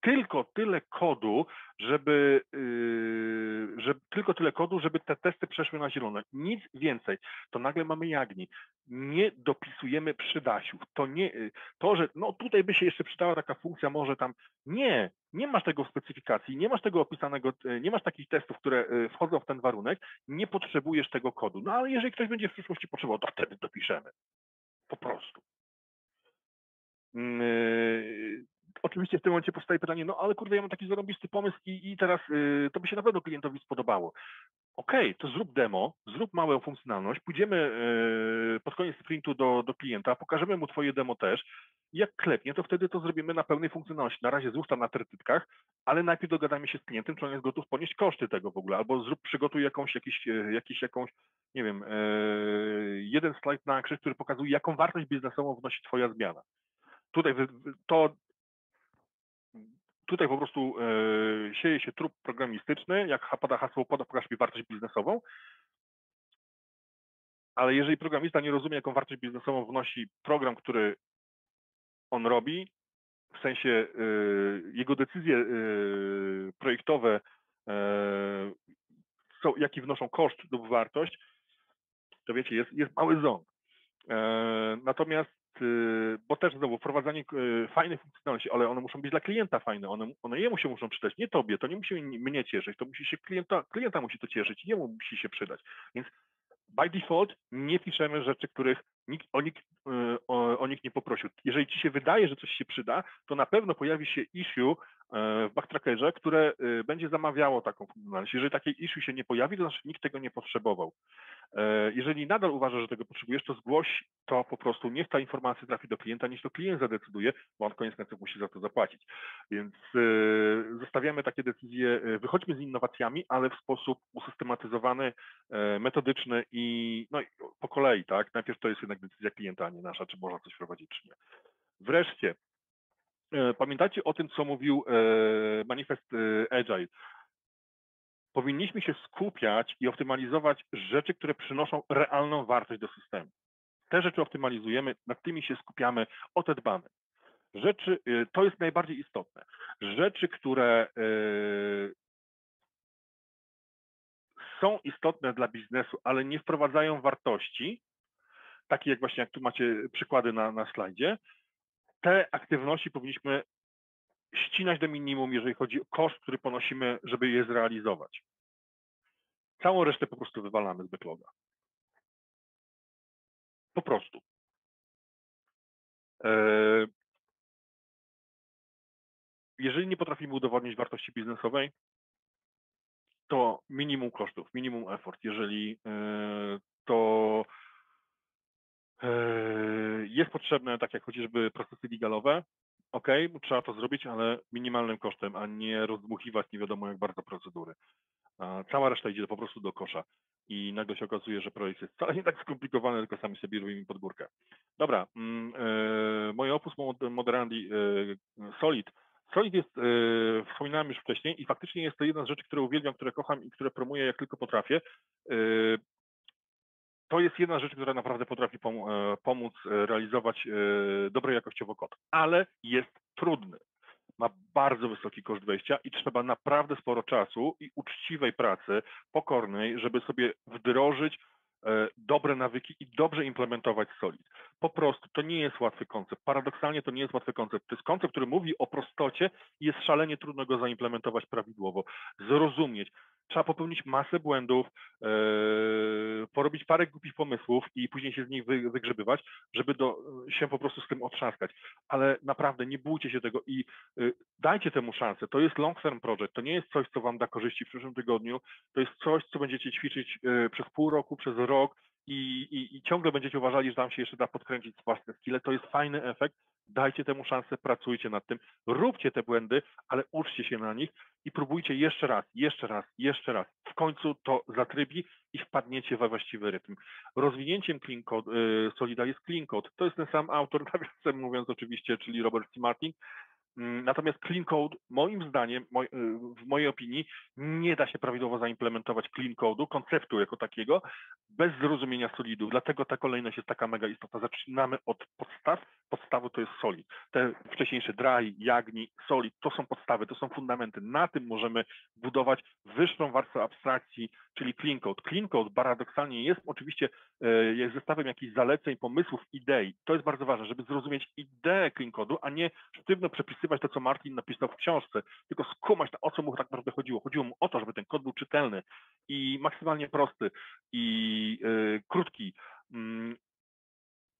Speaker 1: tylko tyle kodu, żeby, yy, żeby tylko tyle kodu, żeby te testy przeszły na zielone. Nic więcej. To nagle mamy jagni. Nie dopisujemy przydasiów. To nie, to, że no tutaj by się jeszcze przydała taka funkcja, może tam. Nie, nie masz tego w specyfikacji, nie masz tego opisanego, nie masz takich testów, które yy, wchodzą w ten warunek, nie potrzebujesz tego kodu. No ale jeżeli ktoś będzie w przyszłości potrzebował, to wtedy dopiszemy. Po prostu. Yy, oczywiście w tym momencie powstaje pytanie, no ale kurde, ja mam taki zarobisty pomysł i, i teraz yy, to by się na pewno klientowi spodobało. Okej, okay, to zrób demo, zrób małą funkcjonalność, pójdziemy yy, pod koniec sprintu do, do klienta, pokażemy mu twoje demo też. Jak klepnie, to wtedy to zrobimy na pełnej funkcjonalności. Na razie złóż tam na tertytkach, ale najpierw dogadajmy się z klientem, czy on jest gotów ponieść koszty tego w ogóle, albo zrób, przygotuj jakąś, jakiś, jakiś jakąś, nie wiem, jeden slajd na krzyż, który pokazuje, jaką wartość biznesową wnosi twoja zmiana tutaj to tutaj po prostu e, sieje się trup programistyczny, jak pada hasło poda, pokaż mi wartość biznesową, ale jeżeli programista nie rozumie, jaką wartość biznesową wnosi program, który on robi, w sensie e, jego decyzje e, projektowe, są, jaki wnoszą koszt lub wartość, to wiecie, jest, jest mały ząg. Natomiast bo też znowu wprowadzanie y, fajnych funkcjonalności, ale one muszą być dla klienta fajne, one, one jemu się muszą przydać, nie tobie, to nie musi mnie cieszyć, to musi się klienta, klienta musi to cieszyć, jemu musi się przydać. Więc by default nie piszemy rzeczy, których Nikt, o, nikt, y, o, o nikt nie poprosił. Jeżeli ci się wydaje, że coś się przyda, to na pewno pojawi się issue w backtrackerze, które będzie zamawiało taką funkcjonalność. Jeżeli takiej issue się nie pojawi, to znaczy nikt tego nie potrzebował. E, jeżeli nadal uważasz, że tego potrzebujesz, to zgłoś to po prostu. Niech ta informacja trafi do klienta, niech to klient zadecyduje, bo on koniec końców musi za to zapłacić. Więc e, zostawiamy takie decyzje, e, wychodźmy z innowacjami, ale w sposób usystematyzowany, metodyczny i no, po kolei, tak? Najpierw to jest jednak decyzja klienta, a nie nasza, czy można coś wprowadzić, czy nie. Wreszcie, pamiętacie o tym, co mówił manifest Agile powinniśmy się skupiać i optymalizować rzeczy, które przynoszą realną wartość do systemu. Te rzeczy optymalizujemy, nad tymi się skupiamy, o te dbamy. Rzeczy, to jest najbardziej istotne. Rzeczy, które są istotne dla biznesu, ale nie wprowadzają wartości, takie jak właśnie jak tu macie przykłady na, na slajdzie, te aktywności powinniśmy ścinać do minimum, jeżeli chodzi o koszt, który ponosimy, żeby je zrealizować. Całą resztę po prostu wywalamy z backloga. Po prostu. E, jeżeli nie potrafimy udowodnić wartości biznesowej, to minimum kosztów, minimum effort. Jeżeli e, to jest potrzebne, tak jak chociażby procesy legalowe, ok, trzeba to zrobić, ale minimalnym kosztem, a nie rozdmuchiwać nie wiadomo jak bardzo procedury. Cała reszta idzie po prostu do kosza i nagle się okazuje, że projekt jest wcale nie tak skomplikowany, tylko sami sobie robimy pod górkę. Dobra, mm, e, moje opus moderandi e, Solid. Solid jest, wspominałem już wcześniej i faktycznie jest to jedna z rzeczy, które uwielbiam, które kocham i które promuję jak tylko potrafię. To jest jedna rzecz, która naprawdę potrafi pomóc realizować dobrej jakościowo kod, ale jest trudny ma bardzo wysoki koszt wejścia i trzeba naprawdę sporo czasu i uczciwej pracy, pokornej, żeby sobie wdrożyć e, dobre nawyki i dobrze implementować Solid. Po prostu to nie jest łatwy koncept. Paradoksalnie to nie jest łatwy koncept. To jest koncept, który mówi o prostocie i jest szalenie trudno go zaimplementować prawidłowo, zrozumieć, trzeba popełnić masę błędów, e, porobić parę głupich pomysłów i później się z nich wygrzebywać, żeby do, się po prostu z tym otrzaskać. Ale naprawdę nie bójcie się tego i e, dajcie temu szansę. To jest long term project, to nie jest coś, co wam da korzyści w przyszłym tygodniu, to jest coś, co będziecie ćwiczyć e, przez pół roku, przez rok, i, i, i, ciągle będziecie uważali, że tam się jeszcze da podkręcić własne skille, to jest fajny efekt. Dajcie temu szansę, pracujcie nad tym, róbcie te błędy, ale uczcie się na nich i próbujcie jeszcze raz, jeszcze raz, jeszcze raz. W końcu to zatrybi i wpadniecie we właściwy rytm. Rozwinięciem y, Solida jest clean. To jest ten sam autor, [laughs] nawiasem mówiąc oczywiście, czyli Robert C. Martin. Mm, natomiast clean code, moim zdaniem, y, w mojej opinii, nie da się prawidłowo zaimplementować clean code'u, konceptu jako takiego, bez zrozumienia solidu. Dlatego ta kolejność jest taka mega istotna. Zaczynamy od podstaw. Podstawy to jest solid. Te wcześniejsze dry, jagni, solid, to są podstawy, to są fundamenty. Na tym możemy budować wyższą warstwę abstrakcji, czyli clean code. Clean code paradoksalnie jest oczywiście e, jest zestawem jakichś zaleceń, pomysłów, idei. To jest bardzo ważne, żeby zrozumieć ideę clean code'u, a nie sztywno przepisywać to, co Martin napisał w książce, tylko skumać o co mu tak naprawdę chodziło. Chodziło mu o to, żeby ten kod był czytelny i maksymalnie prosty i yy, krótki. Yy,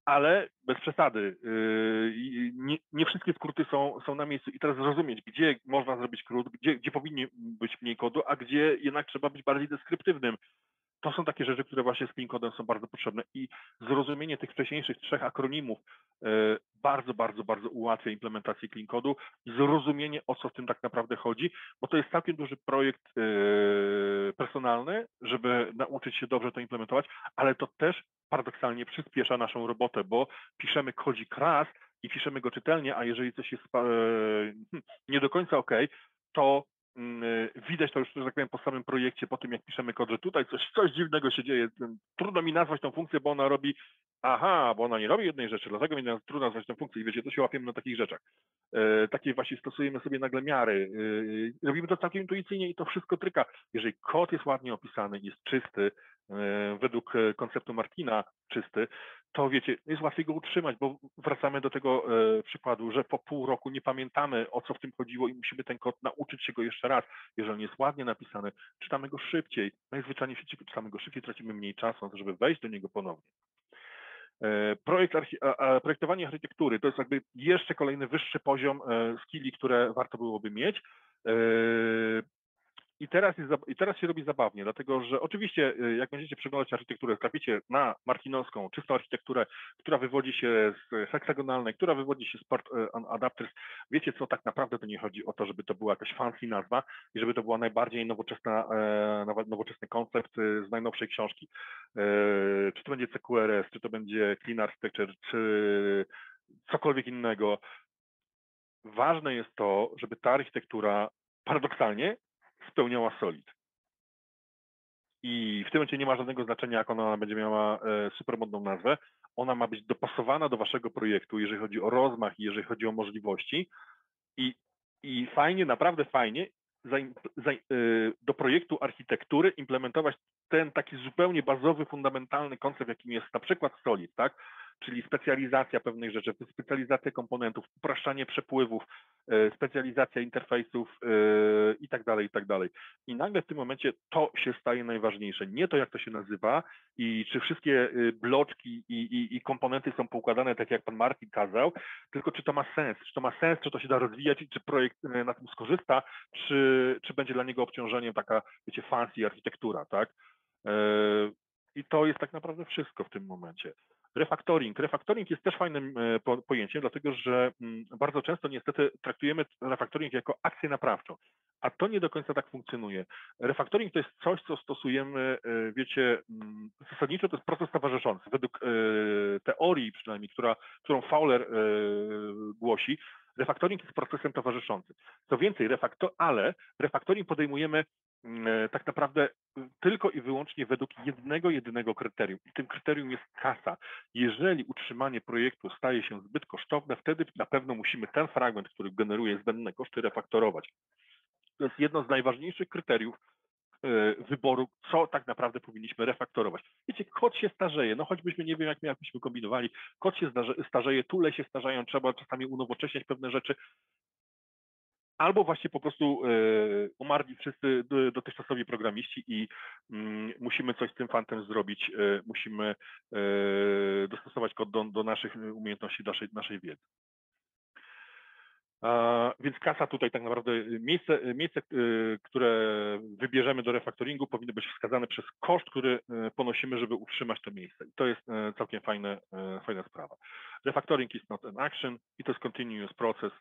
Speaker 1: ale bez przesady. Yy, nie, nie, wszystkie skróty są, są na miejscu i teraz zrozumieć, gdzie można zrobić skrót, gdzie, gdzie powinien być mniej kodu, a gdzie jednak trzeba być bardziej deskryptywnym to są takie rzeczy, które właśnie z clean codem są bardzo potrzebne i zrozumienie tych wcześniejszych trzech akronimów e, bardzo, bardzo, bardzo ułatwia implementację clean codu zrozumienie o co w tym tak naprawdę chodzi, bo to jest całkiem duży projekt e, personalny, żeby nauczyć się dobrze to implementować, ale to też paradoksalnie przyspiesza naszą robotę, bo piszemy kodzik raz i piszemy go czytelnie, a jeżeli coś jest e, nie do końca ok, to widać to już, że tak powiem, po samym projekcie, po tym jak piszemy kod, że tutaj coś, coś dziwnego się dzieje. Trudno mi nazwać tą funkcję, bo ona robi, aha, bo ona nie robi jednej rzeczy, dlatego mi trudno nazwać tą funkcję i wiecie, to się łapiemy na takich rzeczach. E, takie właśnie stosujemy sobie nagle miary. E, robimy to całkiem intuicyjnie i to wszystko tryka. Jeżeli kod jest ładnie opisany, jest czysty, według konceptu Martina czysty, to wiecie, jest łatwiej go utrzymać, bo wracamy do tego e, przykładu, że po pół roku nie pamiętamy o co w tym chodziło i musimy ten kod nauczyć się go jeszcze raz. Jeżeli jest ładnie napisany, czytamy go szybciej. Najzwyczajniej w świecie czytamy go szybciej, tracimy mniej czasu żeby wejść do niego ponownie. E, projekt, projektowanie architektury to jest jakby jeszcze kolejny wyższy poziom e, skilli, które warto byłoby mieć. E, I teraz, jest, I teraz się robi zabawnie, dlatego że oczywiście jak będziecie przeglądać architekturę, traficie na martinowską, czystą architekturę, która wywodzi się z heksagonalnej, która wywodzi się z port adapters, wiecie co, tak naprawdę to nie chodzi o to, żeby to była jakaś fancy nazwa i żeby to była najbardziej nowoczesna, nowoczesny koncept z najnowszej książki. Czy to będzie CQRS, czy to będzie Clean Architecture, czy cokolwiek innego. Ważne jest to, żeby ta architektura paradoksalnie spełniała solid. I w tym momencie nie ma żadnego znaczenia, jak ona będzie miała e, supermodną nazwę. Ona ma być dopasowana do waszego projektu, jeżeli chodzi o rozmach i jeżeli chodzi o możliwości. I, i fajnie, naprawdę fajnie Y, do projektu architektury implementować ten taki zupełnie bazowy, fundamentalny koncept, jakim jest na przykład Solid, tak? Czyli specjalizacja pewnych rzeczy, specjalizacja komponentów, upraszczanie przepływów, e, specjalizacja interfejsów e, i tak dalej, i tak dalej. I nagle w tym momencie to się staje najważniejsze. Nie to, jak to się nazywa i czy wszystkie e, bloczki i, i, i komponenty są poukładane tak, jak pan Martin kazał, tylko czy to ma sens, czy to ma sens, czy to się da rozwijać i czy projekt na tym skorzysta, czy, czy będzie dla niego obciążeniem taka, wiecie, fancy architektura, tak? I to jest tak naprawdę wszystko w tym momencie. Refaktoring. Refaktoring jest też fajnym e, pojęciem, dlatego że mm, bardzo często niestety traktujemy refaktoring jako akcję naprawczą, a to nie do końca tak funkcjonuje. Refaktoring to jest coś, co stosujemy, e, wiecie, mm, zasadniczo to jest proces towarzyszący. Według e, teorii przynajmniej, która, którą Fowler głosi, refaktoring jest procesem towarzyszącym. Co więcej, refaktor, ale refaktoring podejmujemy tak naprawdę y, tylko i wyłącznie według jednego, jedynego kryterium. I tym kryterium jest kasa. Jeżeli utrzymanie projektu staje się zbyt kosztowne, wtedy na pewno musimy ten fragment, który generuje zbędne koszty, refaktorować. To jest jedno z najważniejszych kryteriów e, wyboru, co tak naprawdę powinniśmy refaktorować. Wiecie, kod się starzeje, no choćbyśmy nie wiem, jak my jakbyśmy kombinowali, kod się starzeje, tule się starzeją, trzeba czasami unowocześniać pewne rzeczy albo właśnie po prostu e, umarli wszyscy dotychczasowi programiści i mm, musimy coś z tym fantem zrobić, e, musimy e, dostosować kod do, do naszych umiejętności, naszej, naszej wiedzy. Więc kasa tutaj tak naprawdę, miejsce, miejsce, które wybierzemy do refaktoringu powinny być wskazane przez koszt, który ponosimy, żeby utrzymać to miejsce. I to jest całkiem fajne, fajna sprawa. Refactoring is not an action, it is continuous process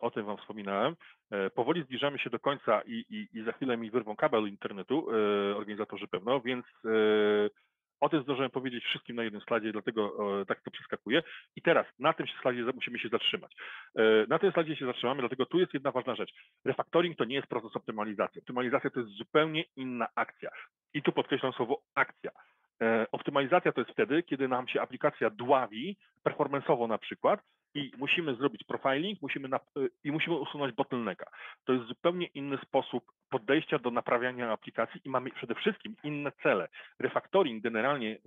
Speaker 1: o tym Wam wspominałem. E, powoli zbliżamy się do końca i, i, i za chwilę mi wyrwą kabel internetu, e, organizatorzy pewno, więc o tym zdążyłem powiedzieć wszystkim na jednym slajdzie, dlatego tak to przeskakuję. I teraz na tym slajdzie musimy się zatrzymać. Na tym slajdzie się zatrzymamy, dlatego tu jest jedna ważna rzecz. Refactoring to nie jest proces optymalizacji. Optymalizacja to jest zupełnie inna akcja. I tu podkreślam słowo akcja. Optymalizacja to jest wtedy, kiedy nam się aplikacja dławi, performanceowo na przykład, i musimy zrobić profiling musimy na, y, i musimy usunąć bottlenecka. To jest zupełnie inny sposób podejścia do naprawiania aplikacji i mamy przede wszystkim inne cele. Refactoring generalnie e,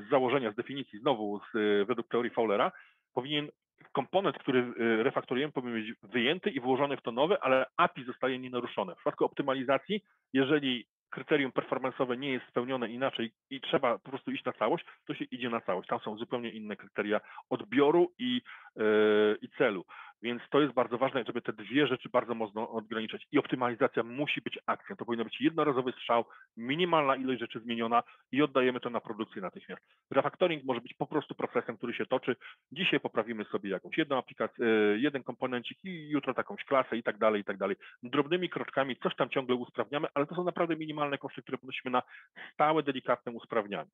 Speaker 1: z założenia, z definicji znowu z, e, według teorii Fowlera powinien komponent, który e, refaktorujemy, powinien być wyjęty i włożony w to nowe, ale API zostaje nienaruszone. W przypadku optymalizacji, jeżeli kryterium performanceowe nie jest spełnione inaczej i trzeba po prostu iść na całość, to się idzie na całość. Tam są zupełnie inne kryteria odbioru i, yy, i celu. Więc to jest bardzo ważne, żeby te dwie rzeczy bardzo mocno odgraniczać. I optymalizacja musi być akcją. To powinno być jednorazowy strzał, minimalna ilość rzeczy zmieniona i oddajemy to na produkcję natychmiast. Refactoring może być po prostu procesem, który się toczy. Dzisiaj poprawimy sobie jakąś jedną aplikację, e, jeden komponencik i jutro takąś klasę i tak dalej, i tak dalej. Drobnymi kroczkami coś tam ciągle usprawniamy, ale to są naprawdę minimalne koszty, które ponosimy na stałe, delikatne usprawnianie.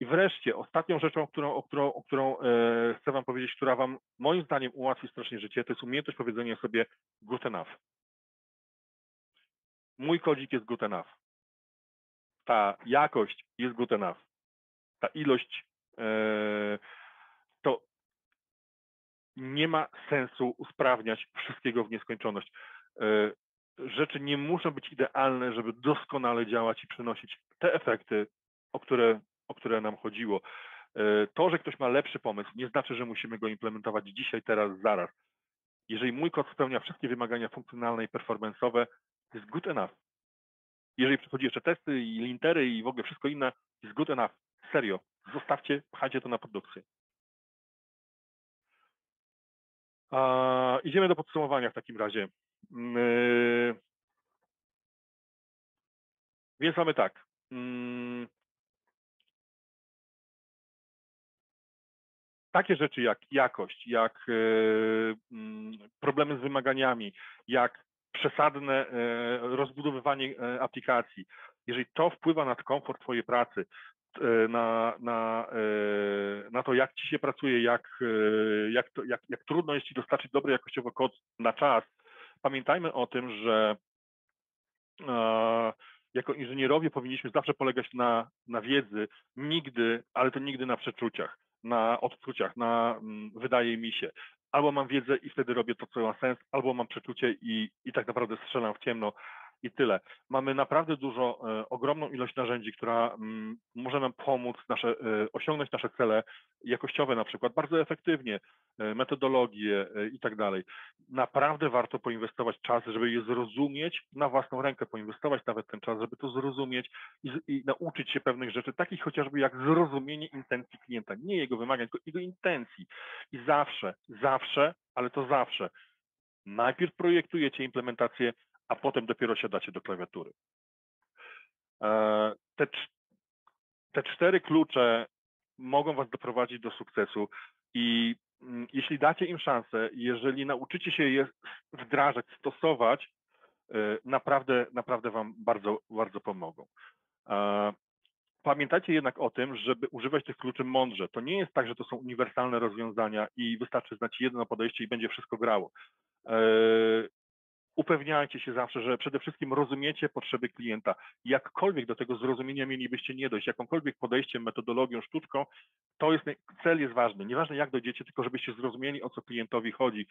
Speaker 1: I wreszcie ostatnią rzeczą, którą, o którą, o którą e, chcę Wam powiedzieć, która Wam moim zdaniem ułatwi strasznie życie, to jest umiejętność powiedzenia sobie good enough. Mój kodzik jest good enough. Ta jakość jest good enough. Ta ilość e, to nie ma sensu usprawniać wszystkiego w nieskończoność. E, rzeczy nie muszą być idealne, żeby doskonale działać i przynosić te efekty, o które o które nam chodziło. E, to, że ktoś ma lepszy pomysł, nie znaczy, że musimy go implementować dzisiaj, teraz, zaraz. Jeżeli mój kod spełnia wszystkie wymagania funkcjonalne i performance'owe, jest good enough. Jeżeli przychodzi jeszcze testy i lintery i w ogóle wszystko inne, jest good enough. Serio. Zostawcie, pchajcie to na produkcję. A, idziemy do podsumowania w takim razie. Yy, więc mamy tak. Yy, takie rzeczy jak jakość, jak yy, problemy z wymaganiami, jak przesadne rozbudowywanie aplikacji, jeżeli to wpływa na komfort Twojej pracy, E, na, na, e, na to, jak ci się pracuje, jak, e, jak, to, jak, jak trudno jest ci dostarczyć dobry jakościowo kod na czas. Pamiętajmy o tym, że jako inżynierowie powinniśmy zawsze polegać na, na wiedzy, nigdy, ale to nigdy na przeczuciach, na odczuciach, na mm, wydaje mi się. Albo mam wiedzę i wtedy robię to, co ma sens, albo mam przeczucie i, i tak naprawdę strzelam w ciemno i tyle. Mamy naprawdę dużo, e, ogromną ilość narzędzi, która mm, może nam pomóc nasze, e, osiągnąć nasze cele jakościowe na przykład bardzo efektywnie, e, metodologie i tak dalej. Naprawdę warto poinwestować czas, żeby je zrozumieć na własną rękę, poinwestować nawet ten czas, żeby to zrozumieć i, i nauczyć się pewnych rzeczy, takich chociażby jak zrozumienie intencji klienta, nie jego wymagań, tylko jego intencji. I zawsze, zawsze, ale to zawsze, najpierw projektujecie implementację a potem dopiero siadacie do klawiatury. E, te, te cztery klucze mogą Was doprowadzić do sukcesu i mm, jeśli dacie im szansę, jeżeli nauczycie się je wdrażać, stosować, e, naprawdę, naprawdę Wam bardzo, bardzo pomogą. E, pamiętajcie jednak o tym, żeby używać tych kluczy mądrze. To nie jest tak, że to są uniwersalne rozwiązania i wystarczy znać jedno podejście i będzie wszystko grało upewniajcie się zawsze, że przede wszystkim rozumiecie potrzeby klienta. Jakkolwiek do tego zrozumienia mielibyście nie dojść, jakąkolwiek podejściem, metodologią, sztuczką, to jest, cel jest ważny. Nieważne jak dojdziecie, tylko żebyście zrozumieli, o co klientowi chodzi.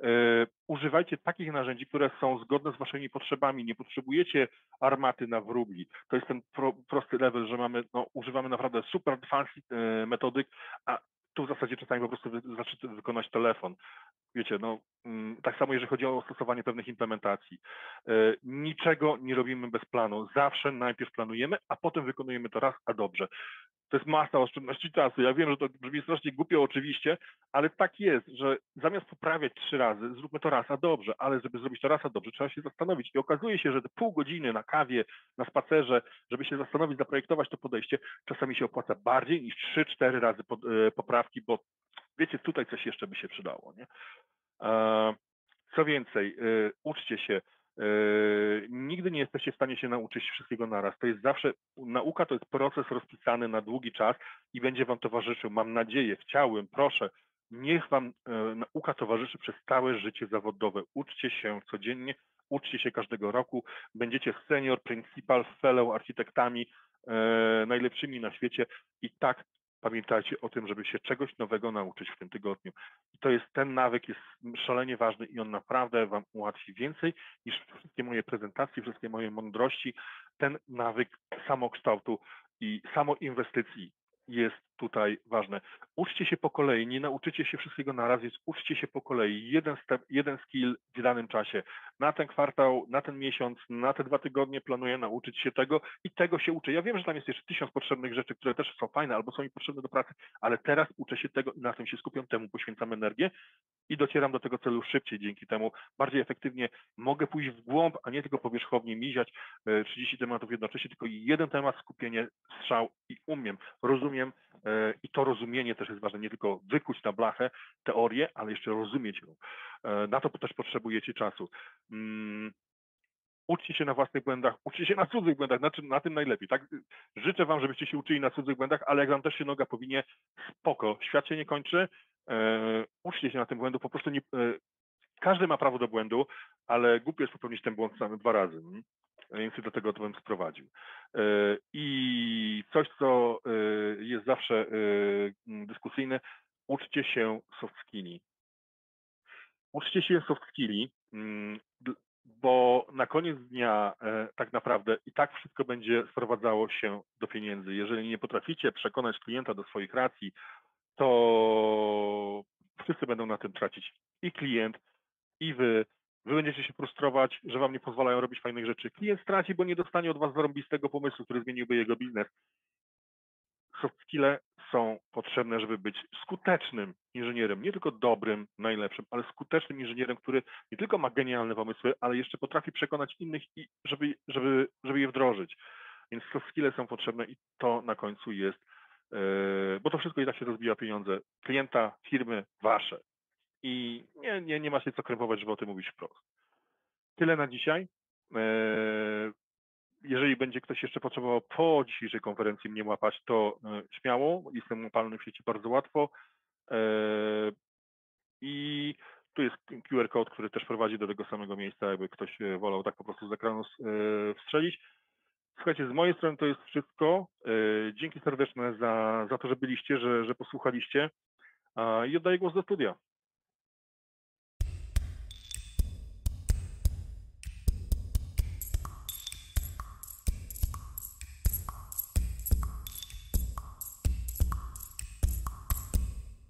Speaker 1: Yy, używajcie takich narzędzi, które są zgodne z waszymi potrzebami. Nie potrzebujecie armaty na wróbli. To jest ten pro, prosty level, że mamy, no, używamy naprawdę super fancy yy, metodyk, a tu w zasadzie czasami po prostu wy, wykonać telefon. Wiecie, no mm, tak samo jeżeli chodzi o stosowanie pewnych implementacji. E, niczego nie robimy bez planu. Zawsze najpierw planujemy, a potem wykonujemy to raz, a dobrze. To jest masa oszczędności czasu. Ja wiem, że to brzmi strasznie głupio oczywiście, ale tak jest, że zamiast poprawiać trzy razy, zróbmy to raz, a dobrze, ale żeby zrobić to raz, a dobrze, trzeba się zastanowić. I okazuje się, że te pół godziny na kawie, na spacerze, żeby się zastanowić, zaprojektować to podejście, czasami się opłaca bardziej niż trzy, cztery razy e, poprawki, bo wiecie, tutaj coś jeszcze by się przydało. Nie? E, co więcej, e, uczcie się, nigdy nie jesteście w stanie się nauczyć wszystkiego naraz. To jest zawsze, nauka to jest proces rozpisany na długi czas i będzie Wam towarzyszył. Mam nadzieję, chciałbym, proszę, niech Wam yy, nauka towarzyszy przez całe życie zawodowe. Uczcie się codziennie, uczcie się każdego roku, będziecie senior, principal, fellow architektami, yy, najlepszymi na świecie i tak pamiętajcie o tym, żeby się czegoś nowego nauczyć w tym tygodniu. I to jest ten nawyk, jest szalenie ważny i on naprawdę Wam ułatwi więcej niż wszystkie moje prezentacje, wszystkie moje mądrości. Ten nawyk samokształtu i samoinwestycji jest tutaj ważne. Uczcie się po kolei, nie nauczycie się wszystkiego na raz, więc uczcie się po kolei. Jeden, step, jeden skill w danym czasie. Na ten kwartał, na ten miesiąc, na te dwa tygodnie planuję nauczyć się tego i tego się uczę. Ja wiem, że tam jest jeszcze tysiąc potrzebnych rzeczy, które też są fajne albo są mi potrzebne do pracy, ale teraz uczę się tego i na tym się skupiam, temu poświęcam energię i docieram do tego celu szybciej dzięki temu. Bardziej efektywnie mogę pójść w głąb, a nie tylko powierzchownie miziać 30 e, tematów jednocześnie, tylko jeden temat, skupienie, strzał i umiem, rozumiem, i to rozumienie też jest ważne, nie tylko wykuć na blachę teorię, ale jeszcze rozumieć ją. E, na to też potrzebujecie czasu. Mm, uczcie się na własnych błędach, uczcie się na cudzych błędach, na, na tym najlepiej. Tak? Życzę Wam, żebyście się uczyli na cudzych błędach, ale jak Wam też się noga powinie, spoko, świat się nie kończy, e, uczcie się na tym błędu, po prostu nie, e, każdy ma prawo do błędu, ale głupio jest popełnić ten błąd sam dwa razy. Hmm? więc do tego to bym sprowadził. E, I coś, co e, jest zawsze e, dyskusyjne, uczcie się soft skilli. Uczcie się soft skilli, mm, bo na koniec dnia tak naprawdę i tak wszystko będzie sprowadzało się do pieniędzy. Jeżeli nie potraficie przekonać klienta do swoich racji, to wszyscy będą na tym tracić. I klient, i wy, Wy będziecie się frustrować, że wam nie pozwalają robić fajnych rzeczy. Klient straci, bo nie dostanie od was zarobistego pomysłu, który zmieniłby jego biznes. Soft skille są potrzebne, żeby być skutecznym inżynierem, nie tylko dobrym, najlepszym, ale skutecznym inżynierem, który nie tylko ma genialne pomysły, ale jeszcze potrafi przekonać innych, i żeby, żeby, żeby je wdrożyć. Więc soft skille są potrzebne i to na końcu jest, yy, bo to wszystko i tak się rozbija pieniądze klienta, firmy, wasze. I nie, nie, nie ma się co krępować, żeby o tym mówić wprost. Tyle na dzisiaj. Yy, jeżeli będzie ktoś jeszcze potrzebował po dzisiejszej konferencji mnie łapać, to e, śmiało, jestem łapalny w sieci bardzo łatwo. E, I tu jest QR code, który też prowadzi do tego samego miejsca, jakby ktoś e, wolał tak po prostu z ekranu wstrzelić. Słuchajcie, z mojej strony to jest wszystko. Dzięki serdeczne za, za to, że byliście, że, że posłuchaliście. I oddaję głos do studia.